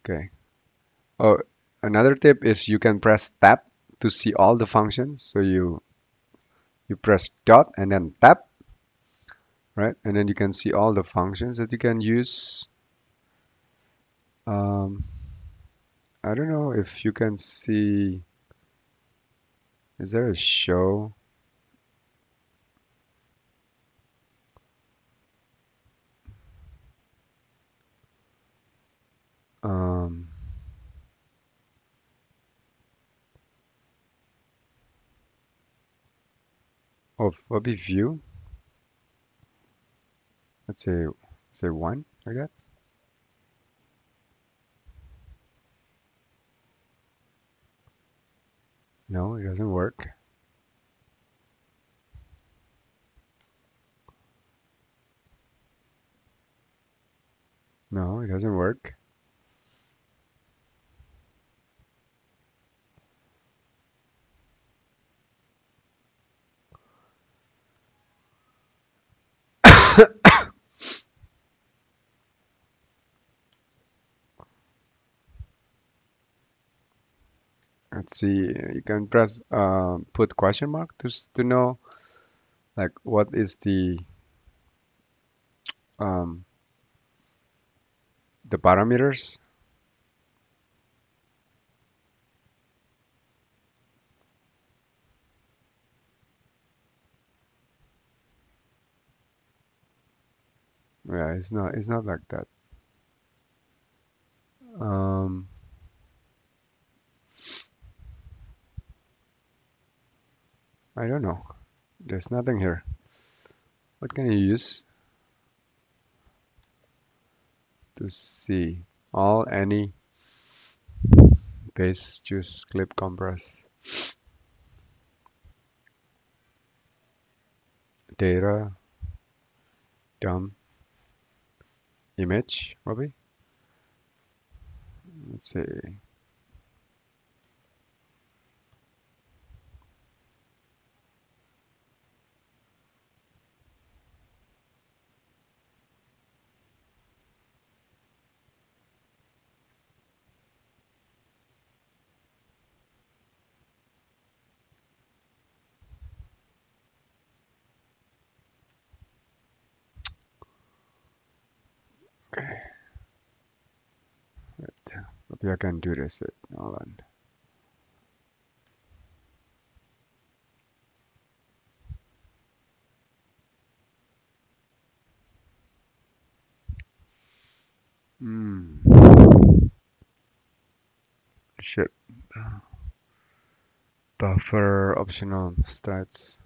Okay. Oh, another tip is you can press tab to see all the functions. So you you press dot and then tab, right? And then you can see all the functions that you can use. Um, I don't know if you can see. Is there a show? Um, oh, what be view? Let's say, say one like that. No, it doesn't work. No, it doesn't work. Let's see, you can press uh, put question mark to to know like what is the um, the parameters. Yeah, it's not it's not like that. Um, I don't know. There's nothing here. What can you use to see all any base choose clip compress data dump image maybe? Let's see. Okay, wait. Maybe I can do this. Hold on. Hmm. Shit. Buffer optional stats.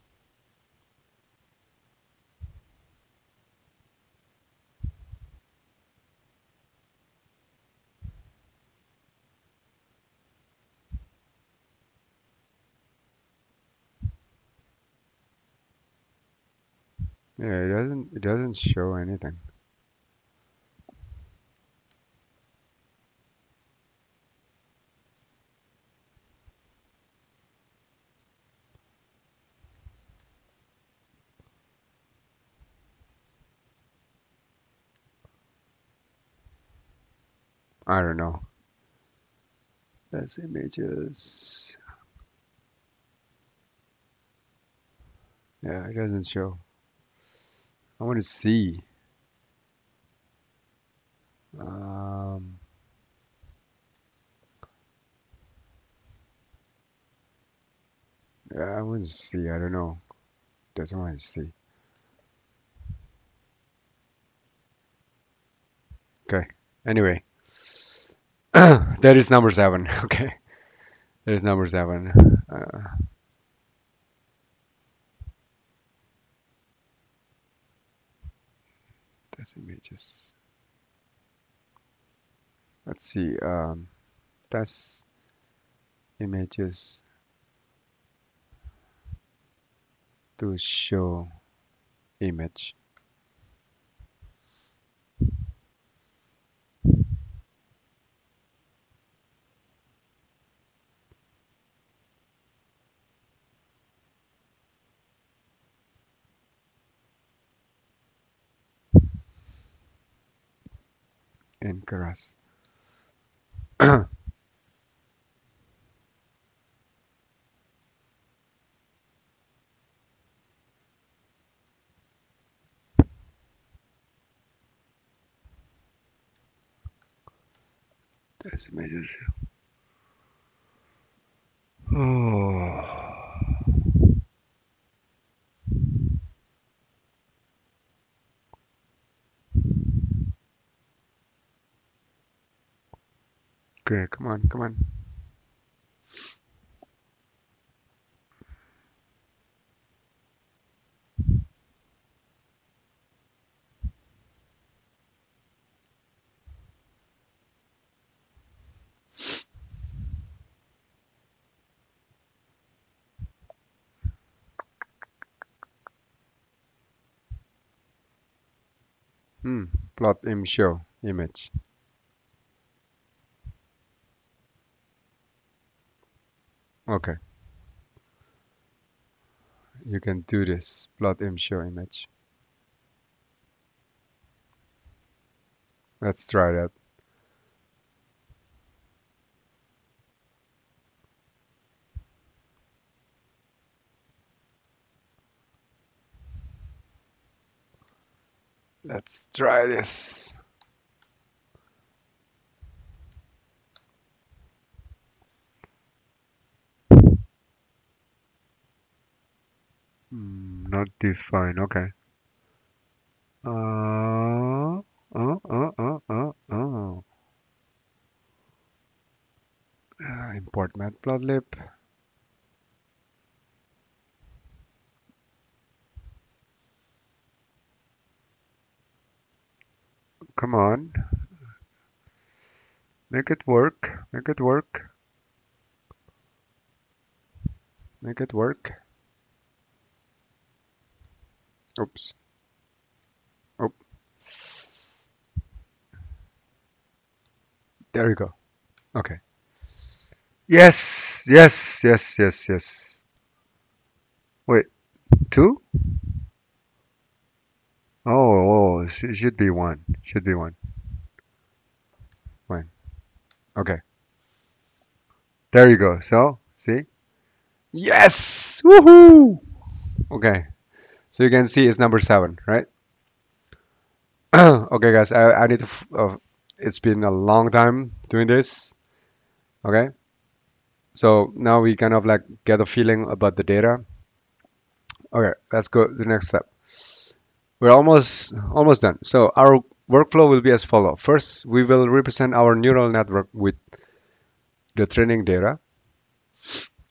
Doesn't show anything. I don't know. That's images. Yeah, it doesn't show. I want to see. Um, yeah, I want to see. I don't know. That's what I want to see. Okay. Anyway, that is number seven. Okay, that is number seven. Uh, test images. Let's see. Um, test images to show image. In Keras. Test images. Oh. Okay, come on, come on. Hmm, plot im show image. Okay. You can do this. Plot im show image. Let's try that. Let's try this. Hmm, not define. Okay. Uh, uh, uh, uh, uh, uh. Uh, import matplotlib. Come on. Make it work. Make it work. Make it work. Oops. Oh. There you go. Okay. Yes, yes, yes, yes, yes. Wait, two? Oh, oh, sh- should be one. Should be one. Fine. Okay. There you go. So, see? Yes! Woohoo! Okay. So you can see it's number seven, right? Okay, guys, I, I need to. Uh, it's been a long time doing this. Okay. So now we kind of like get a feeling about the data. Okay, let's go to the next step. We're almost almost done. So our workflow will be as follow. First, we will represent our neural network with the training data.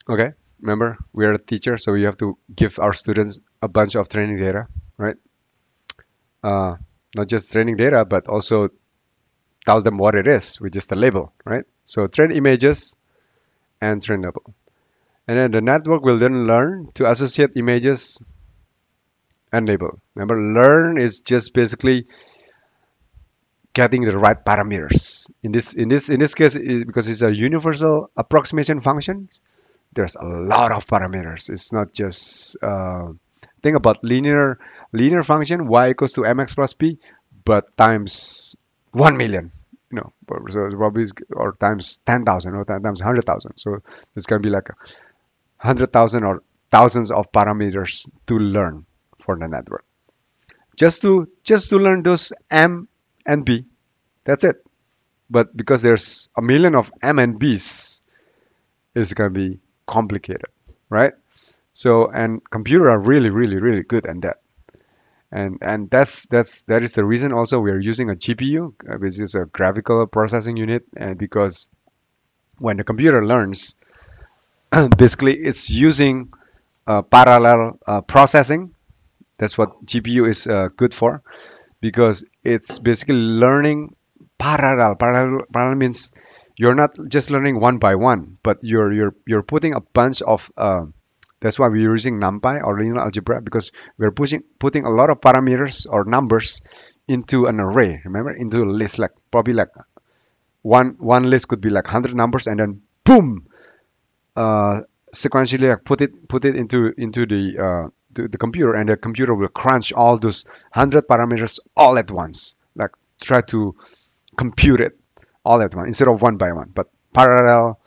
Okay, remember we are a teacher, so we have to give our students a bunch of training data, right? Uh, not just training data, but also tell them what it is, which is the label, right? So train images and trainable. And then the network will then learn to associate images and label. Remember, learn is just basically getting the right parameters. In this in this in this case, is because it's a universal approximation function, there's a lot of parameters. It's not just uh, think about linear linear function y equals to mx plus b, but times one million. You know, so probably or times ten thousand or times hundred thousand. So it's gonna be like hundred thousand or thousands of parameters to learn for the network. Just to just to learn those m and b, that's it. But because there's a million of m and b's, it's gonna be complicated, right? So and computer are really, really, really good at that. and and that's that's that is the reason also we are using a GPU, uh, which is a graphical processing unit, and because when the computer learns, basically it's using uh, parallel uh, processing. That's what GPU is uh, good for, because it's basically learning parallel. Parallel, parallel means you're not just learning one by one, but you're you're you're putting a bunch of uh, that's why we're using NumPy or linear algebra because we're pushing putting a lot of parameters or numbers into an array. Remember, into a list like probably like one one list could be like 100 numbers and then boom, uh, sequentially like put it put it into into the uh, the, the computer and the computer will crunch all those 100 parameters all at once. Like try to compute it all at once instead of one by one, but parallel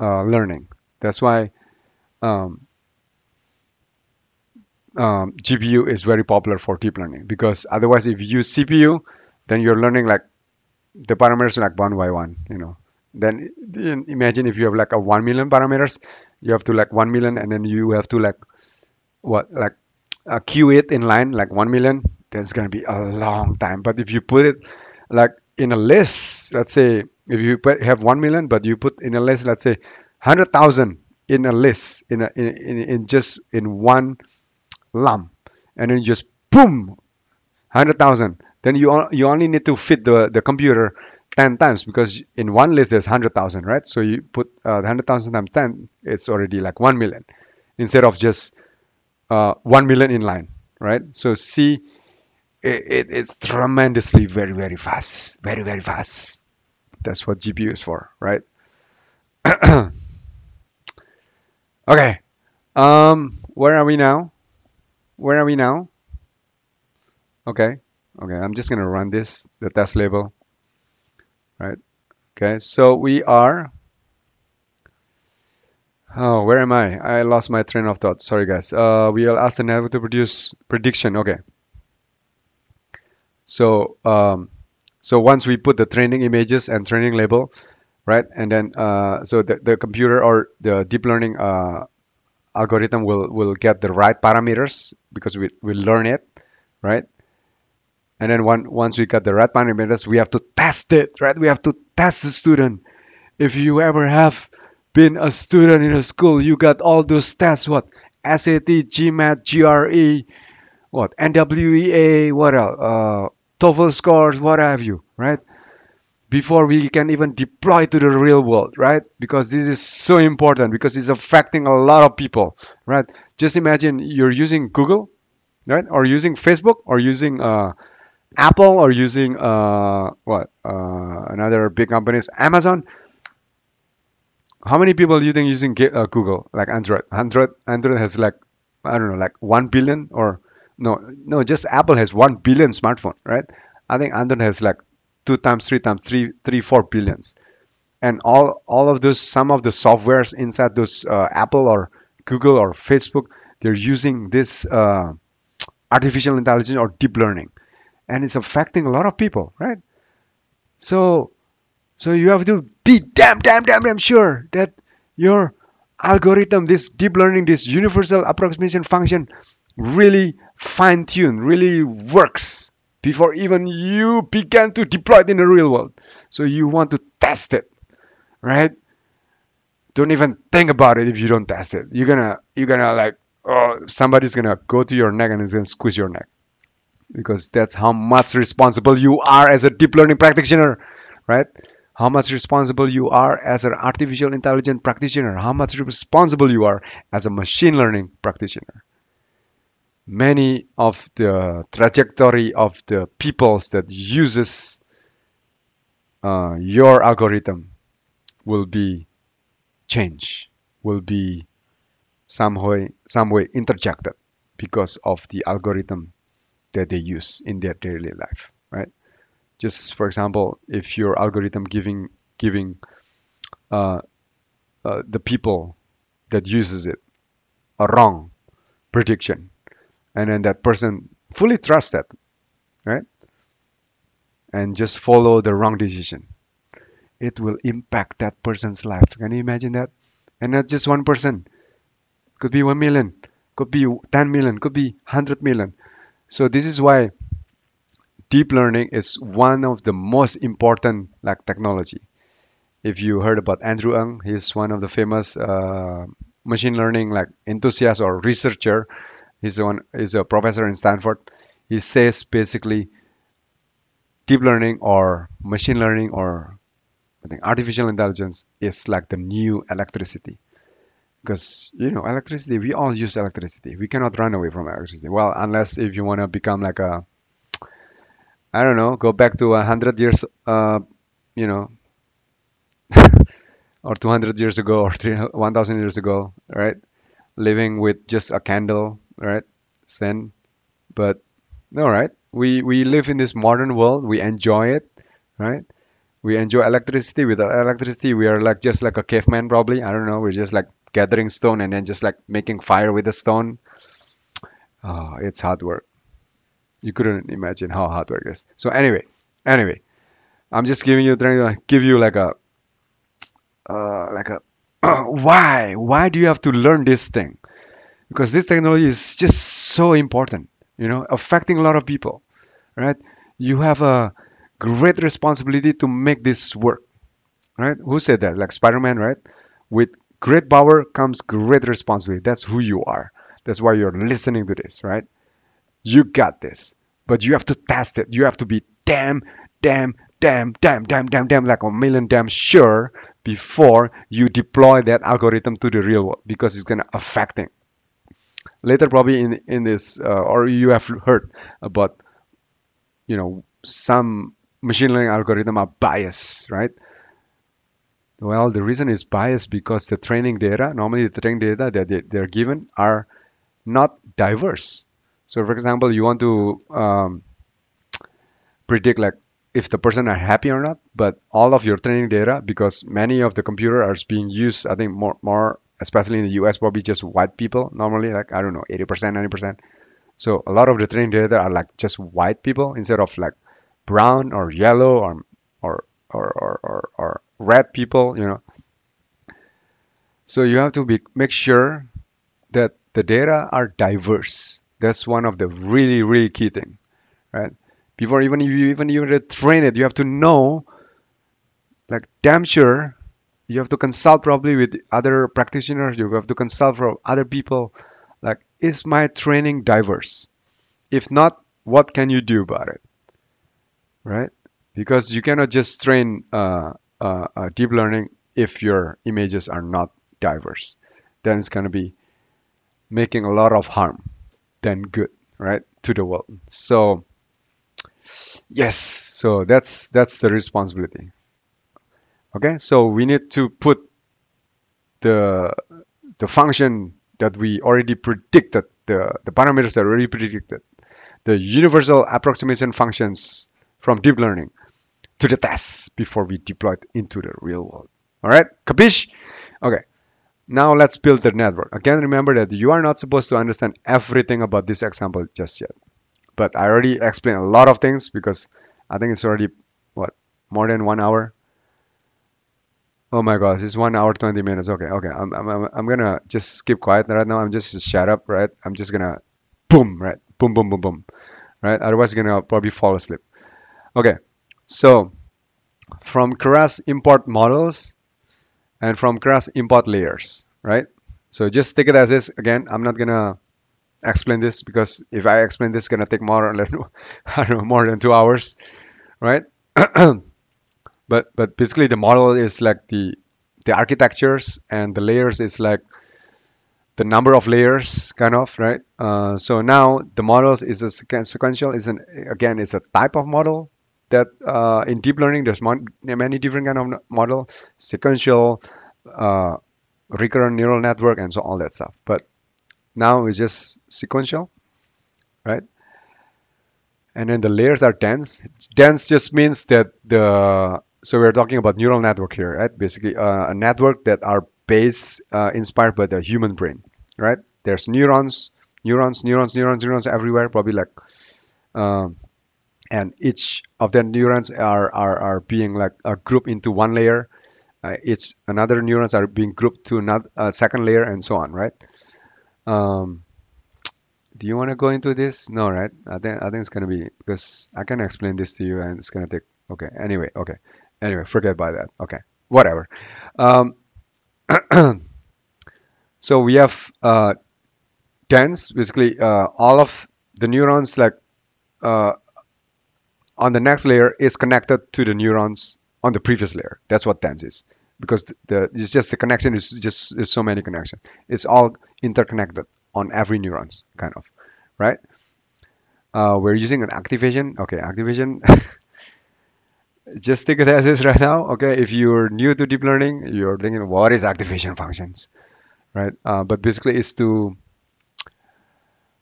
uh, learning. That's why um, um, GPU is very popular for deep learning because otherwise, if you use CPU, then you're learning like the parameters like one by one, you know. Then imagine if you have like a one million parameters, you have to like one million, and then you have to like what like uh, queue it in line like one million. That's gonna be a long time. But if you put it like in a list, let's say if you have one million, but you put in a list, let's say hundred thousand in a list in a in, in, in just in one lump and then just boom 100,000 then you you only need to fit the the computer 10 times because in one list there's 100,000 right? So you put uh, 100,000 times 10 it's already like 1 million instead of just uh, 1 million in line right? So see it, it's tremendously very very fast very very fast that's what GPU is for right okay um where are we now where are we now? Okay, okay, I'm just gonna run this, the test label, right? Okay, so we are, oh, where am I? I lost my train of thought, sorry guys. Uh, we'll ask the network to produce prediction, okay. So, um, so once we put the training images and training label, right? And then, uh, so the, the computer or the deep learning uh, algorithm will will get the right parameters because we we learn it, right? And then one, once we got the right parameters, we have to test it, right? We have to test the student. If you ever have been a student in a school, you got all those tests, what? SAT, GMAT, GRE, what? NWEA, what else? Uh, TOEFL scores, what have you, right? before we can even deploy to the real world, right? Because this is so important because it's affecting a lot of people, right? Just imagine you're using Google, right? Or using Facebook or using uh, Apple or using uh, what? Uh, another big companies, Amazon. How many people do you think using uh, Google like Android? Android Android has like I don't know, like one billion or no, no, just Apple has one billion smartphone, right? I think Android has like two times, three times, three, three, four billions, and all all of those, some of the softwares inside those uh, Apple or Google or Facebook, they're using this uh, artificial intelligence or deep learning, and it's affecting a lot of people, right? So, so you have to be damn, damn, damn, damn sure that your algorithm, this deep learning, this universal approximation function, really fine-tuned, really works before even you began to deploy it in the real world. So you want to test it, right? Don't even think about it if you don't test it. You're gonna you're gonna like oh somebody's gonna go to your neck and is gonna squeeze your neck because that's how much responsible you are as a deep learning practitioner, right? How much responsible you are as an artificial intelligence practitioner, how much responsible you are as a machine learning practitioner many of the trajectory of the peoples that uses uh, your algorithm will be changed, will be some way, some way interjected because of the algorithm that they use in their daily life, right? Just for example, if your algorithm giving giving uh, uh, the people that uses it a wrong prediction and then that person fully trusts that, right? And just follow the wrong decision. It will impact that person's life. Can you imagine that? And not just one person. Could be one million, could be 10 million, could be 100 million. So this is why deep learning is one of the most important like technology. If you heard about Andrew Ng, he's one of the famous uh, machine learning like enthusiast or researcher. He's he's a professor in Stanford. He says basically deep learning or machine learning or I think artificial intelligence is like the new electricity. Because you know electricity we all use electricity. We cannot run away from electricity. Well unless if you want to become like a i don't know go back to a hundred years uh you know or 200 years ago or 1000 years ago right? Living with just a candle right? Then, but all right? We we live in this modern world. We enjoy it right? We enjoy electricity. Without electricity we are like just like a caveman probably. I don't know. We're just like gathering stone and then just like making fire with the stone. Oh, it's hard work. You couldn't imagine how hard work is. So anyway anyway i'm just giving you trying to give you like a uh, like a why why do you have to learn this thing because this technology is just so important you know affecting a lot of people right? You have a great responsibility to make this work right? Who said that? Like spider-man right? With great power comes great responsibility. That's who you are. That's why you're listening to this right? You got this but you have to test it. You have to be damn damn damn damn damn damn damn like a million damn sure before you deploy that algorithm to the real world because it's gonna affecting later probably in in this uh, or you have heard about you know some machine learning algorithm are biased right? Well the reason is biased because the training data normally the training data that they, they're given are not diverse. So for example you want to um, predict like if the person are happy or not but all of your training data because many of the computer are being used i think more more especially in the us probably just white people normally like i don't know 80% 90% so a lot of the training data are like just white people instead of like brown or yellow or or or or, or, or red people you know. So you have to be make sure that the data are diverse. That's one of the really really key thing right? Before even if you even you train it you have to know like damn sure you have to consult probably with other practitioners you have to consult from other people like is my training diverse? If not what can you do about it? Right? Because you cannot just train uh, uh, uh, deep learning if your images are not diverse. Then it's going to be making a lot of harm than good right to the world. So Yes, so that's that's the responsibility. Okay, so we need to put the the function that we already predicted, the, the parameters that already predicted, the universal approximation functions from deep learning to the test before we deploy it into the real world. All right, capiche? Okay, now let's build the network. Again, remember that you are not supposed to understand everything about this example just yet but I already explained a lot of things because I think it's already what more than one hour. Oh my gosh, it's one hour twenty minutes. Okay, okay. I'm I'm I'm gonna just keep quiet right now. I'm just shut up, right? I'm just gonna boom, right? Boom, boom, boom, boom, right? Otherwise, you're gonna probably fall asleep. Okay, so from Keras import models and from Keras import layers, right? So just take it as is. Again, I'm not gonna explain this because if I explain this, it's gonna take more than I don't know more than two hours, right? but but basically the model is like the the architectures and the layers is like the number of layers kind of right uh, so now the models is a sequential is an again is a type of model that uh, in deep learning there's many different kind of model sequential uh, recurrent neural network and so all that stuff but now it's just sequential, right? And then the layers are dense. Dense just means that the so we're talking about neural network here, right? Basically, uh, a network that are base uh, inspired by the human brain, right? There's neurons, neurons, neurons, neurons, neurons everywhere, probably like, um, and each of the neurons are are, are being like a group into one layer. Uh, each another neurons are being grouped to another uh, second layer and so on, right? um, do you want to go into this? No, right? I think I think it's gonna be because I can explain this to you and it's gonna take. Okay. Anyway. Okay. Anyway, forget about that. Okay. Whatever. Um, so we have uh, dense. Basically, uh, all of the neurons like uh, on the next layer is connected to the neurons on the previous layer. That's what dense is because the, the it's just the connection is just there's so many connections. It's all interconnected on every neurons, kind of, right? Uh, we're using an activation. Okay, activation. just take it as is right now. Okay, if you're new to deep learning, you're thinking, what is activation functions, right? Uh, but basically, it's to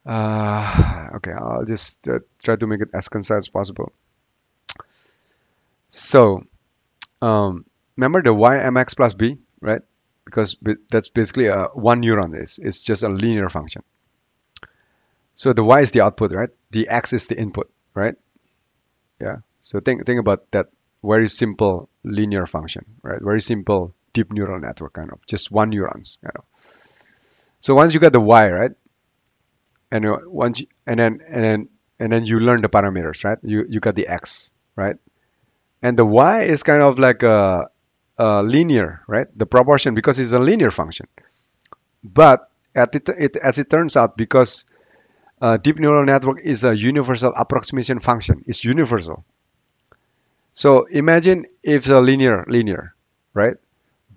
uh, okay, I'll just uh, try to make it as concise as possible. So, um, remember the y mx plus b, right? Because that's basically a one neuron is. It's just a linear function. So the y is the output, right? The x is the input, right? Yeah. So think think about that very simple linear function, right? Very simple deep neural network kind of just one neurons, kind of. So once you get the y, right? And once you, and then and then and then you learn the parameters, right? You you got the x, right? And the y is kind of like a, a linear, right? The proportion because it's a linear function. But it, it, as it turns out, because uh, deep neural network is a universal approximation function, it's universal. So imagine if it's a linear, linear, right?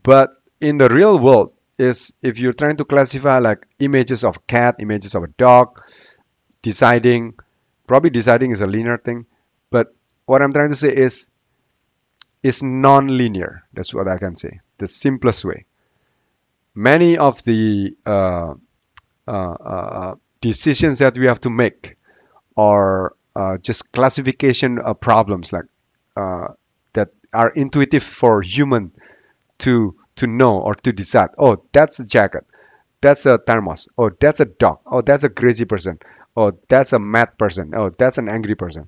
But in the real world, is if you're trying to classify like images of cat, images of a dog, deciding, probably deciding is a linear thing. But what I'm trying to say is is non-linear. That's what I can say. The simplest way. Many of the uh, uh, uh, decisions that we have to make are uh, just classification problems like uh, that are intuitive for human to to know or to decide. Oh, that's a jacket. That's a thermos. Oh, that's a dog. Oh, that's a crazy person. Oh, that's a mad person. Oh, that's an angry person.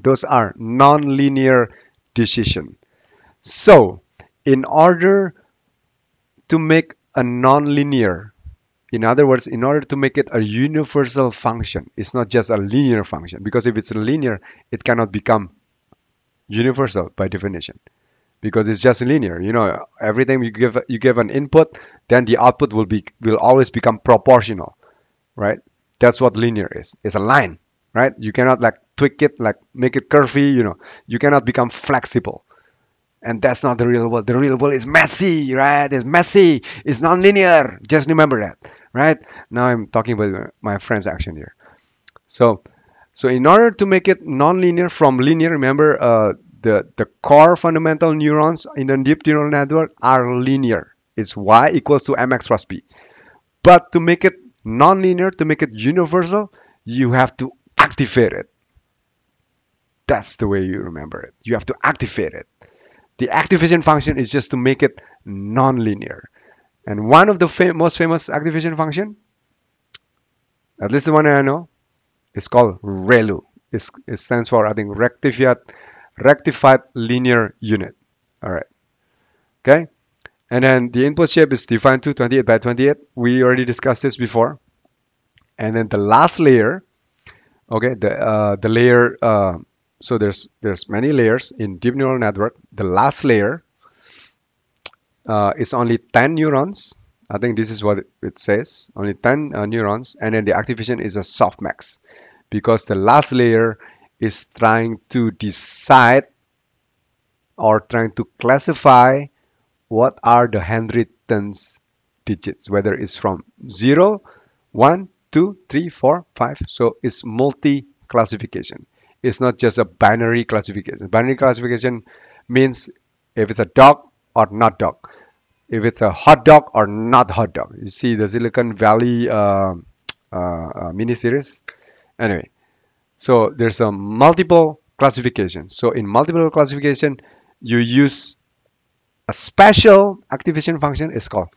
Those are non-linear decision. So, in order to make a non-linear, in other words, in order to make it a universal function, it's not just a linear function because if it's linear, it cannot become universal by definition because it's just linear. You know, every time you give you give an input, then the output will be will always become proportional, right? That's what linear is. It's a line, right? You cannot like tweak it, like make it curvy. You know, you cannot become flexible. And that's not the real world. The real world is messy, right? It's messy. It's non-linear. Just remember that, right? Now I'm talking about my friend's action here. So, so in order to make it non-linear from linear, remember uh, the, the core fundamental neurons in the deep neural network are linear. It's y equals to mx plus b. But to make it non-linear, to make it universal, you have to activate it. That's the way you remember it. You have to activate it. The activation function is just to make it non-linear. And one of the fam most famous activation function, at least the one I know, is called ReLU. It's, it stands for, I think, rectified, rectified linear unit. All right. Okay. And then the input shape is defined to 28 by 28. We already discussed this before. And then the last layer, okay, the uh, the layer uh, so there's there's many layers in deep neural network. The last layer uh, is only 10 neurons. I think this is what it says. Only 10 uh, neurons, and then the activation is a softmax, because the last layer is trying to decide or trying to classify what are the handwritten digits, whether it's from 0, 1, 2, 3, 4, 5. So it's multi-classification. It's not just a binary classification. Binary classification means if it's a dog or not dog, if it's a hot dog or not hot dog. You see the Silicon Valley uh, uh, uh, miniseries. Anyway, so there's a multiple classification. So in multiple classification, you use a special activation function. It's called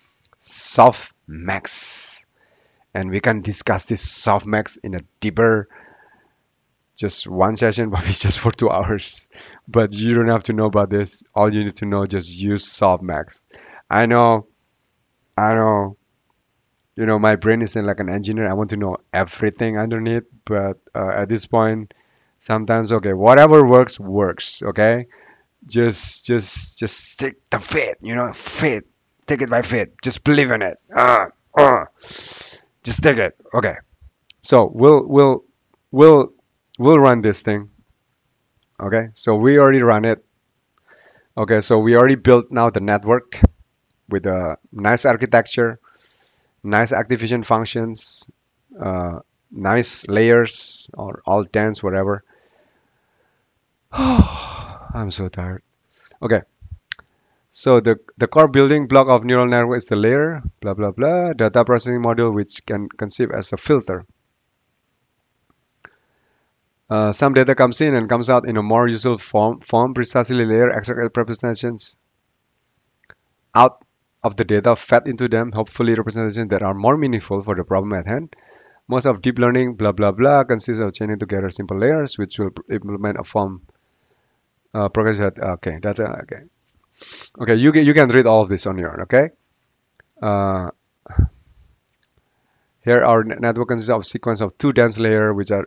softmax, and we can discuss this softmax in a deeper just one session, but it's just for two hours. But you don't have to know about this. All you need to know just use softmax. I know, I know. you know my brain isn't like an engineer. I want to know everything underneath, but uh, at this point, sometimes okay, whatever works works. Okay, just just just stick the faith. You know, faith. Take it by faith. Just believe in it. Uh, uh, just take it. Okay. So we'll we'll we'll we'll run this thing. Okay. So we already run it. Okay. So we already built now the network with a nice architecture, nice activation functions, uh, nice layers or all dense, whatever. I'm so tired. Okay. So the, the core building block of neural network is the layer, blah, blah, blah, data processing module, which can conceive as a filter. Uh, some data comes in and comes out in a more useful form, form precisely layer extract representations out of the data fed into them, hopefully representations that are more meaningful for the problem at hand. Most of deep learning, blah, blah, blah, consists of chaining together simple layers, which will implement a form uh, progress. Okay, that's uh, okay. Okay, you you can read all of this on your own, okay? Uh, here our network consists of sequence of two dense layers, which are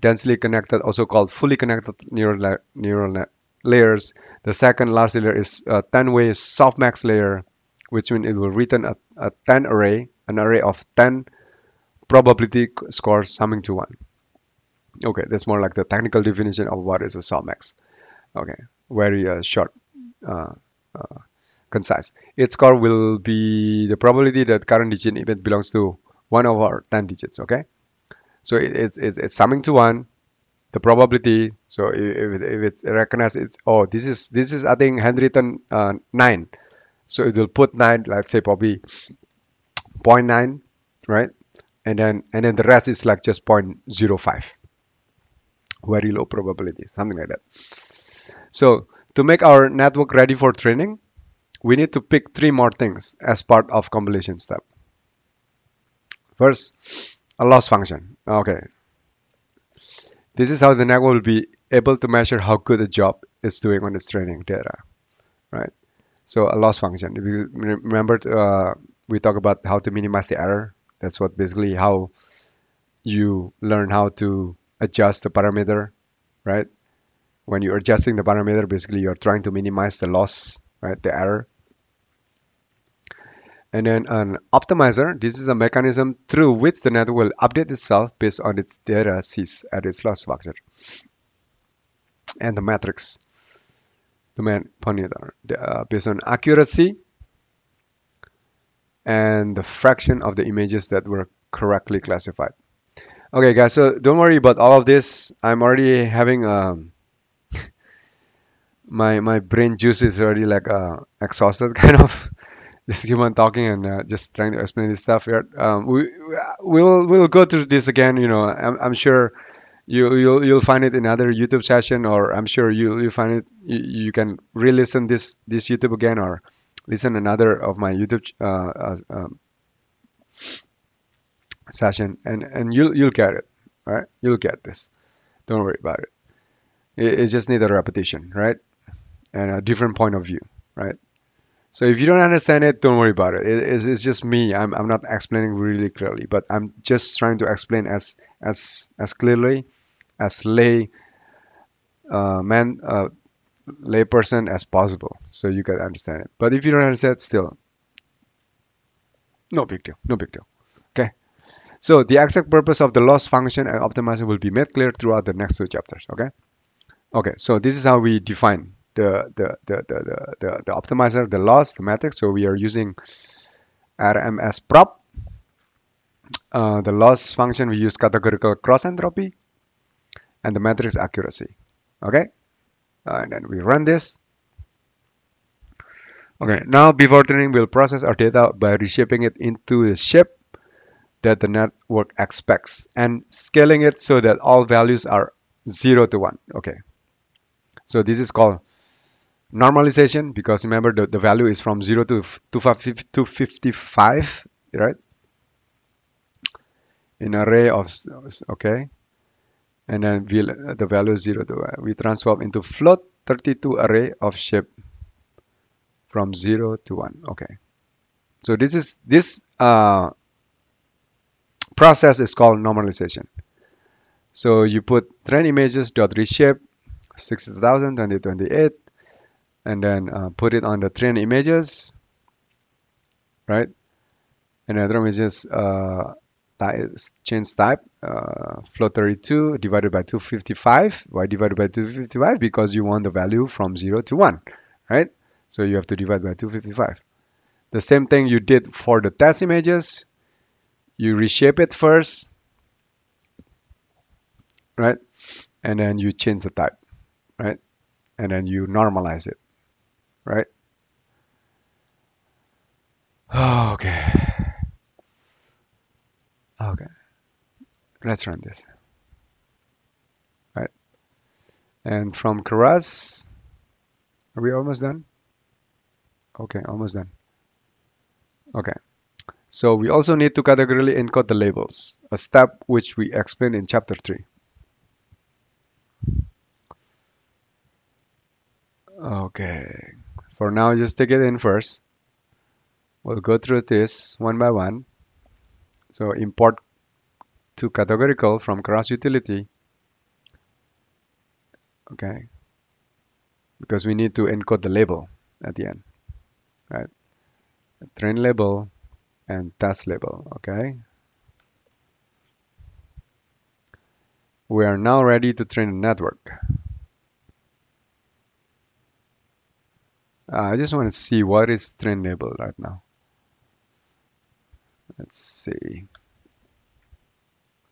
densely connected, also called fully connected neural, neural layers. The second last layer is a 10-way softmax layer, which means it will return a, a 10 array, an array of 10 probability scores summing to 1. Okay, that's more like the technical definition of what is a softmax. Okay, very uh, short, uh, uh, concise. Its score will be the probability that current digit event belongs to one of our 10 digits, okay? So it, it's, it's, it's summing to 1, the probability. So if, if it recognizes it's oh this is this is i think handwritten uh, 9 so it will put 9 let's say probably 0.9 right? And then and then the rest is like just 0.05 very low probability something like that. So to make our network ready for training we need to pick three more things as part of compilation step. First a loss function. Okay this is how the network will be able to measure how good a job is doing on its training data, right? So a loss function. Remember, uh, we talk about how to minimize the error. That's what basically how you learn how to adjust the parameter, right? When you're adjusting the parameter, basically you're trying to minimize the loss, right? The error. And then an optimizer, this is a mechanism through which the network will update itself based on its data sees at its loss factor. And the matrix, the man parameter, uh, based on accuracy and the fraction of the images that were correctly classified. Okay, guys, so don't worry about all of this. I'm already having um, my my brain juice is already like uh, exhausted, kind of keep on talking and uh, just trying to explain this stuff here. Um, we we'll we'll go through this again. You know, I'm, I'm sure you you'll you'll find it in other YouTube session, or I'm sure you you find it. You, you can re-listen this this YouTube again, or listen another of my YouTube uh, uh, um, session, and and you'll you'll get it. Right? You'll get this. Don't worry about it. It, it just needs a repetition, right? And a different point of view, right? So if you don't understand it, don't worry about it. it it's, it's, just me. I'm, I'm not explaining really clearly, but I'm just trying to explain as as as clearly as lay uh, man uh, lay person as possible, so you can understand it. But if you don't understand, still, no big deal. No big deal. Okay. So the exact purpose of the loss function and optimizer will be made clear throughout the next two chapters. Okay. Okay. So this is how we define the, the, the, the, the, the optimizer, the loss, the matrix. So we are using RMSprop. Uh, the loss function, we use categorical cross entropy and the matrix accuracy. Okay. And then we run this. Okay, now before training, we'll process our data by reshaping it into the shape that the network expects and scaling it so that all values are 0 to 1. Okay, so this is called normalization because remember the, the value is from 0 to 255 right? In array of okay? And then we the value is 0 to uh, we transform into float 32 array of shape from 0 to 1 okay? So this is this uh, process is called normalization. So you put train images dot reshape 60,000 2028 and then uh, put it on the train images, right? And other images uh, change type uh, float 32 divided by 255. Why divided by 255? Because you want the value from 0 to 1, right? So you have to divide by 255. The same thing you did for the test images. You reshape it first, right? And then you change the type, right? And then you normalize it, right? Oh, okay. Okay. Let's run this. Right. And from Keras, are we almost done? Okay, almost done. Okay. So we also need to categorically encode the labels, a step which we explained in chapter 3. Okay. For now, just take it in first. We'll go through this one by one. So import to categorical from Keras utility. Okay. Because we need to encode the label at the end, right? Train label and test label, okay? We are now ready to train the network. Uh, I just want to see what is train label right now. Let's see.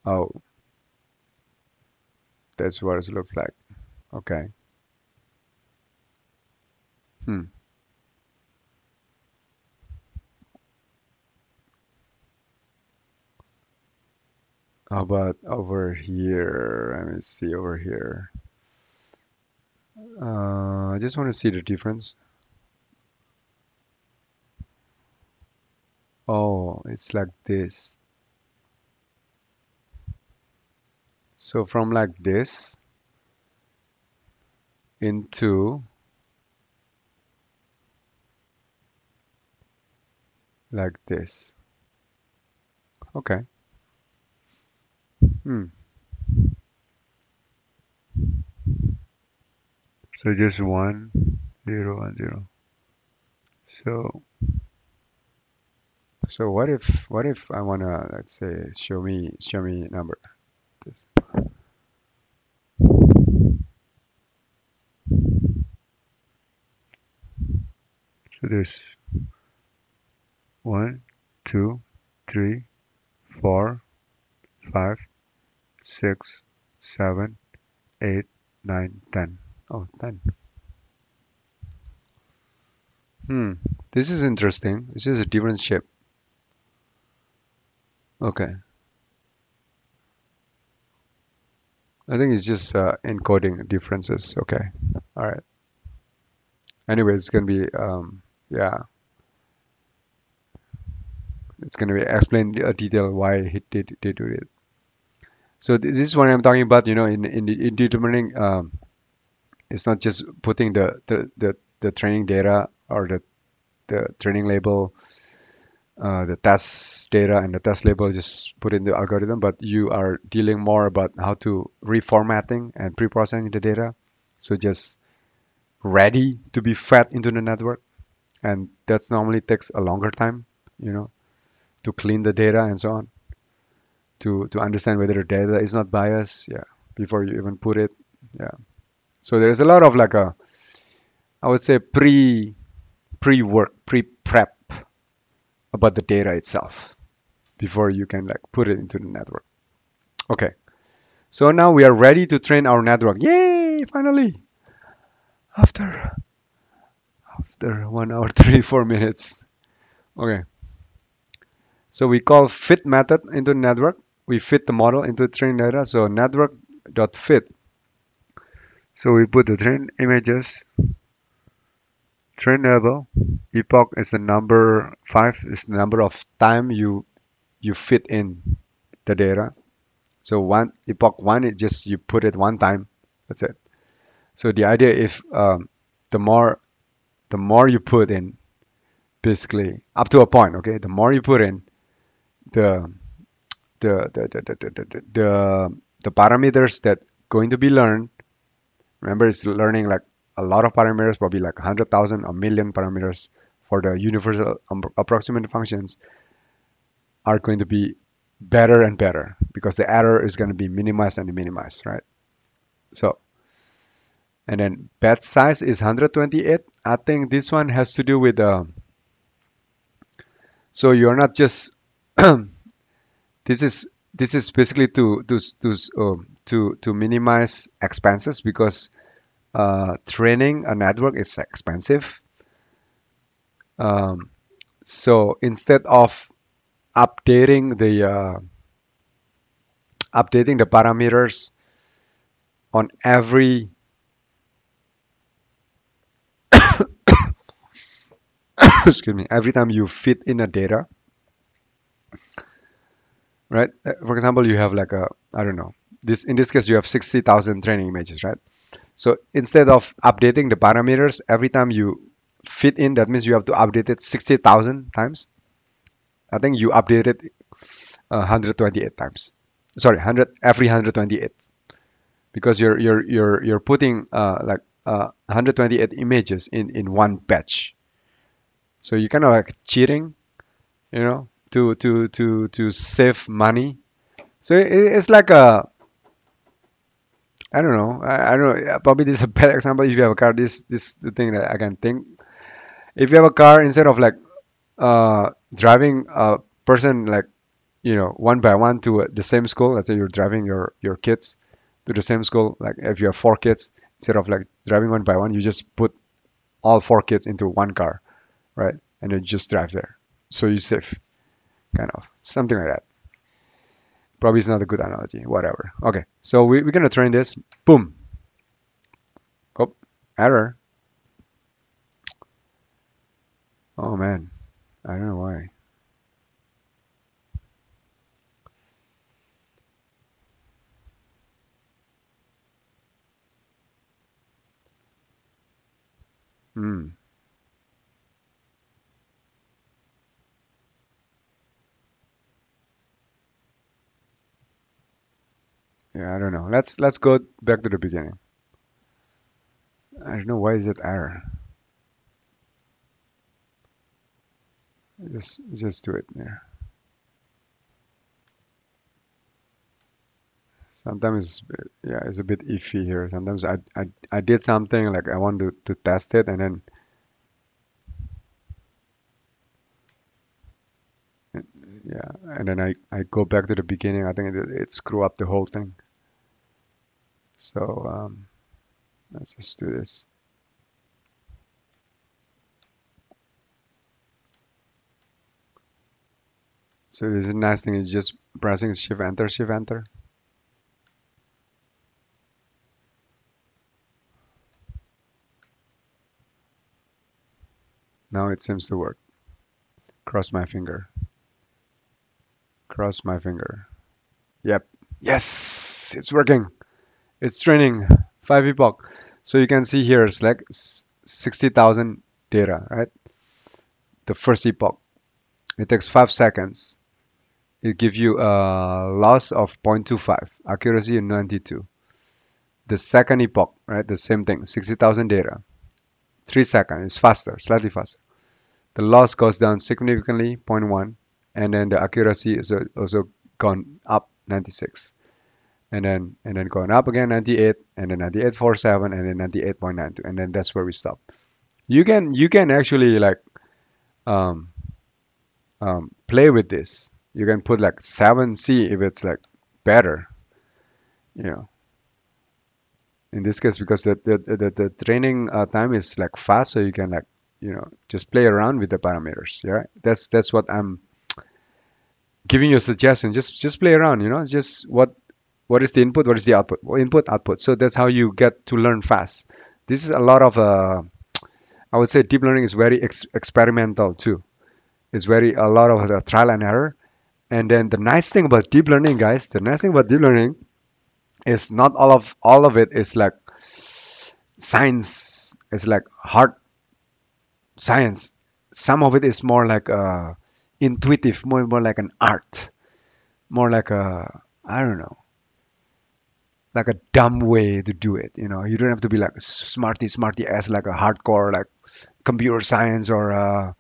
Oh, that's what it looks like. Okay. Hmm. How about over here? Let me see over here. Uh, I just want to see the difference. Oh, it's like this. So from like this into like this. Okay. Hmm. So just one, zero, one, zero. So so what if what if I wanna let's say show me show me number. This. So there's one, two, three, four, five, six, seven, eight, nine, ten. Oh, ten. Hmm, this is interesting. This is a different shape. Okay. I think it's just uh, encoding differences. Okay. All right. Anyway, it's gonna be um, yeah. It's gonna be explain a detail why he did did do it. So this is what I'm talking about. You know, in in, in determining um, it's not just putting the, the the the training data or the the training label uh, the test data and the test label just put in the algorithm, but you are dealing more about how to reformatting and pre-processing the data. So just ready to be fed into the network. And that's normally takes a longer time, you know, to clean the data and so on. To, to understand whether the data is not biased, yeah, before you even put it, yeah. So there's a lot of like a, I would say pre, pre-work, pre-prep about the data itself before you can like put it into the network. Okay, so now we are ready to train our network. Yay! Finally, after after one hour 34 minutes. Okay, so we call fit method into network. We fit the model into train data. So network dot fit. So we put the train images train label epoch is the number five is the number of time you you fit in the data. So one epoch one it just you put it one time that's it. So the idea if um, the more the more you put in basically up to a point okay the more you put in the the the the, the, the, the, the parameters that going to be learned remember it's learning like a lot of parameters probably like 100,000 a million parameters for the universal um, approximate functions are going to be better and better because the error is going to be minimized and minimized right? So and then batch size is 128 I think this one has to do with uh, so you're not just this is this is basically to to to um, to to minimize expenses because uh, training a network is expensive. Um, so instead of updating the uh, updating the parameters on every excuse me every time you fit in a data right Uh, for example you have like a i don't know this in this case you have 60000 training images right so instead of updating the parameters every time you fit in that means you have to update it 60000 times. I think you update it uh, 128 times. Sorry 100 every 128 because you're you're you're you're putting uh, like uh, 128 images in in one batch. So you kind of like cheating you know to to to to save money. So it, it's like a i don't know. I, I don't know probably this is a bad example if you have a car. This this the thing that i can think. If you have a car instead of like uh driving a person like you know one by one to uh, the same school let's say you're driving your your kids to the same school like if you have four kids instead of like driving one by one you just put all four kids into one car right? And you just drive there. So you save kind of something like that probably is not a good analogy whatever. Okay so we, we're gonna train this boom. Oh error. Oh man I don't know why. Hmm yeah I don't know. Let's let's go back to the beginning. I don't know why is it error? Just just do it yeah. Sometimes yeah it's a bit iffy here. Sometimes I, I I did something like I want to, to test it and then yeah and then I, I go back to the beginning I think it, it screw up the whole thing. So um, let's just do this. So this is a nice thing is just pressing shift enter shift enter. Now it seems to work. Cross my finger cross my finger. Yep. Yes it's working. It's training. 5 epoch so you can see here it's like 60,000 data right? The first epoch. It takes 5 seconds. It gives you a loss of 0.25 accuracy 92 the second epoch right? The same thing 60,000 data. 3 seconds. It's faster slightly faster. The loss goes down significantly 0.1 and then the accuracy is also gone up 96 and then and then going up again 98 and then 98.47 and then 98.92 and then that's where we stop. You can you can actually like um, um, play with this. You can put like 7c if it's like better you know. In this case because the the, the, the training uh, time is like fast so you can like you know just play around with the parameters yeah? That's that's what i'm giving you a suggestion just just play around you know just what what is the input what is the output input output. So that's how you get to learn fast. This is a lot of uh, i would say deep learning is very ex experimental too. It's very a lot of the trial and error. And then the nice thing about deep learning guys the nice thing about deep learning is not all of all of it is like science it's like hard science. Some of it is more like uh, intuitive more more like an art more like a I don't know, like a dumb way to do it. You know, you don't have to be like smarty smarty as like a hardcore like computer science or uh,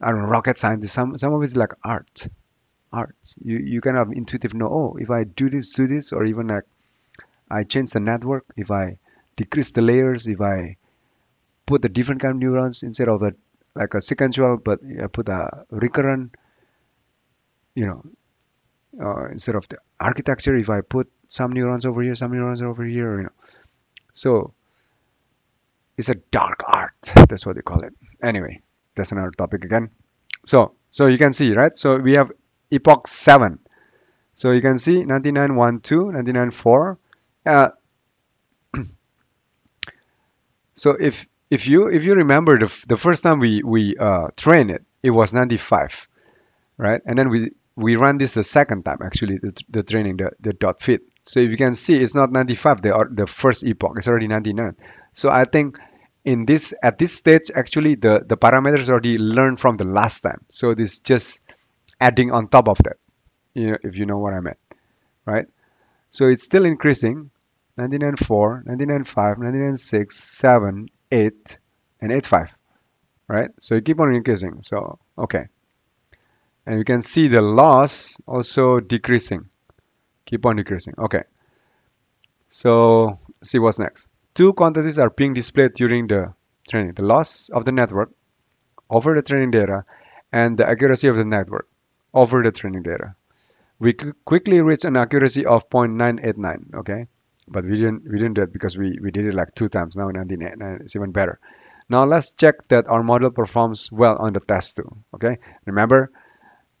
I don't know rocket scientist. Some some of it's like art, art. You you kind of intuitive know. Oh, if I do this, do this, or even like I change the network. If I decrease the layers, if I put a different kind of neurons instead of a like a sequential, but I put a recurrent. You know, uh, instead of the architecture, if I put some neurons over here, some neurons over here, you know. So it's a dark art. That's what they call it. Anyway, that's another topic again. So so you can see, right? So we have epoch 7. So you can see 9912, 99.4. Uh, so if if you if you remember the, the first time we we uh, trained it, it was 95, right? And then we we ran this the second time actually the, the training the, the dot fit. So if you can see it's not 95 the, the first epoch it's already 99 so i think in this at this stage actually the the parameters already learned from the last time. So this just adding on top of that you know, if you know what i meant right? So it's still increasing. 99.4 99.5 99.6 7 8 and 8.5 right? So you keep on increasing. So okay. And you can see the loss also decreasing. Keep on decreasing. Okay. So see what's next. Two quantities are being displayed during the training. The loss of the network over the training data and the accuracy of the network over the training data. We quickly reach an accuracy of 0.989 okay but we didn't we didn't do it because we we did it like two times. Now and it's even better. Now let's check that our model performs well on the test too okay? Remember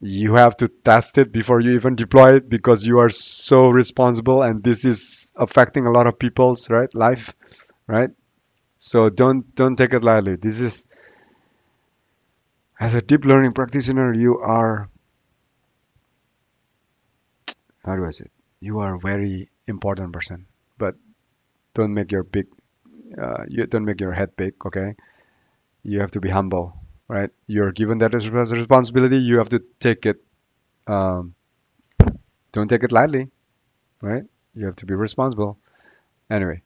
you have to test it before you even deploy it because you are so responsible and this is affecting a lot of people's right life right? So don't don't take it lightly. This is as a deep learning practitioner you are how do i say it? you are a very important person don't make your big uh, you don't make your head big okay you have to be humble right? You're given that as a responsibility. You have to take it. Um, don't take it lightly, right? You have to be responsible. Anyway,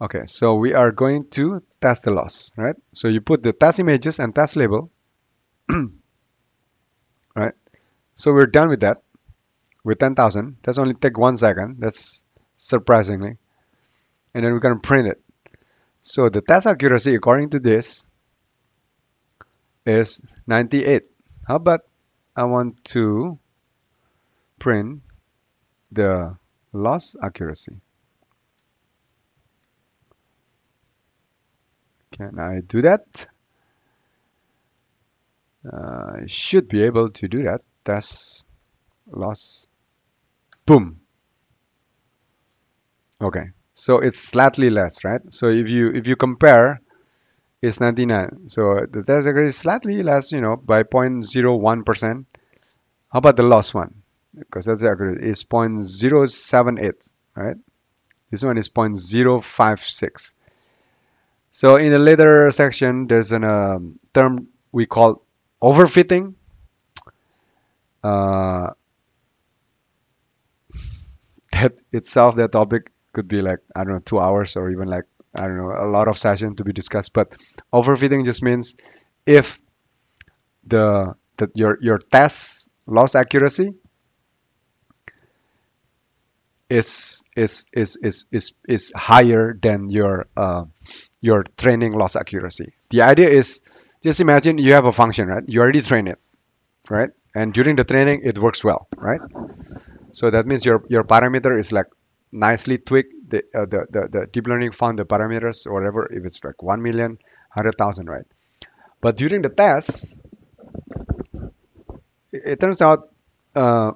okay. So we are going to test the loss, right? So you put the test images and test label, right? So we're done with that. With 10,000, that's only take one second. That's surprisingly, and then we're gonna print it. So the test accuracy, according to this, is 98. How about I want to print the loss accuracy. Can I do that? Uh, I should be able to do that. That's loss. Boom. Okay, so it's slightly less, right? So if you if you compare it's 99. So the test accuracy is slightly less, you know, by 0.01%. How about the last one? Because that's accurate is 0.078, right? This one is 0.056. So in the later section, there's a um, term we call overfitting. Uh, that itself, that topic could be like, I don't know, two hours or even like I don't know, a lot of session to be discussed. But overfitting just means if the that your your test loss accuracy is is is is is, is higher than your uh, your training loss accuracy. The idea is just imagine you have a function, right? You already train it, right? And during the training, it works well, right? So that means your your parameter is like nicely tweak the, uh, the, the, the deep learning found the parameters or whatever, if it's like 1 million, 100,000, right? But during the test, it, turns out uh,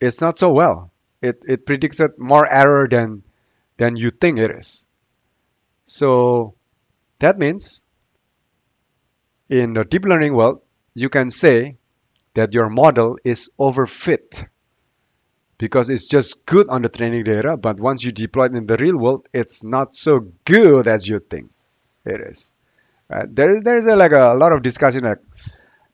it's not so well. It, it predicts more error than, than you think it is. So that means in the deep learning world, you can say that your model is overfit because it's just good on the training data, but once you deploy it in the real world, it's not so good as you think it is. Right? There, there is a, like a, lot of discussion like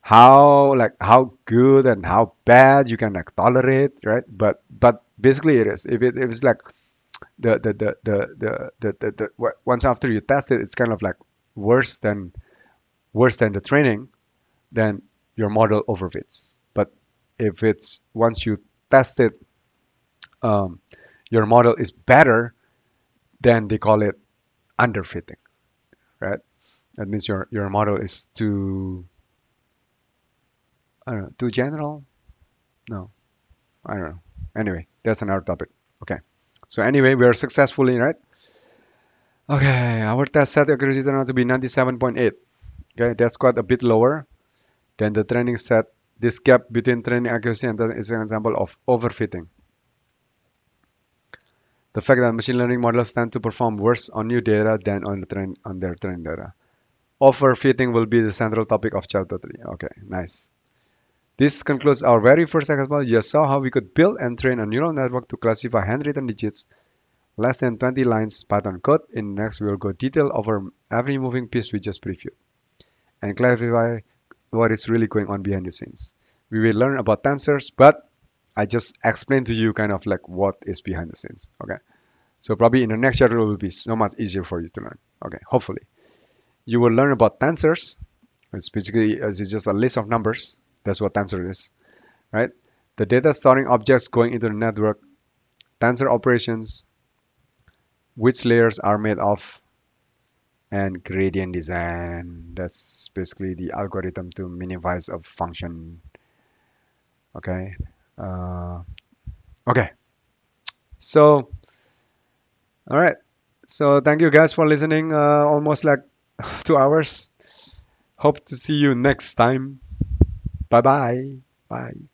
how like how good and how bad you can like tolerate, right? But but basically it is. If it if it's like the the the the the, the, the, the once after you test it, it's kind of like worse than worse than the training, then your model overfits. But if it's once you test it, um, your model is better, then they call it underfitting, right? That means your your model is too I don't know, too general. No, I don't know. Anyway, that's another topic. Okay. So anyway, we are successfully right. Okay, our test set accuracy turned out to be 97.8. Okay, that's quite a bit lower than the training set. This gap between training accuracy and is an example of overfitting. The fact that machine learning models tend to perform worse on new data than on the train on their training data. Overfitting will be the central topic of chapter 3. Okay, nice. This concludes our very first example. You saw how we could build and train a neural network to classify handwritten digits less than 20 lines Python code. In next, we will go detail over every moving piece we just previewed and clarify what is really going on behind the scenes. We will learn about tensors, but I just explained to you kind of like what is behind the scenes. Okay. So probably in the next chapter it will be so much easier for you to learn. Okay, hopefully. You will learn about tensors. It's basically it's just a list of numbers. That's what tensor is, right? The data storing objects going into the network, tensor operations, which layers are made of, and gradient descent. That's basically the algorithm to minimize a function. Okay. Uh, okay. So, all right. So thank you guys for listening. Uh, almost like two hours. Hope to see you next time. Bye-bye. Bye.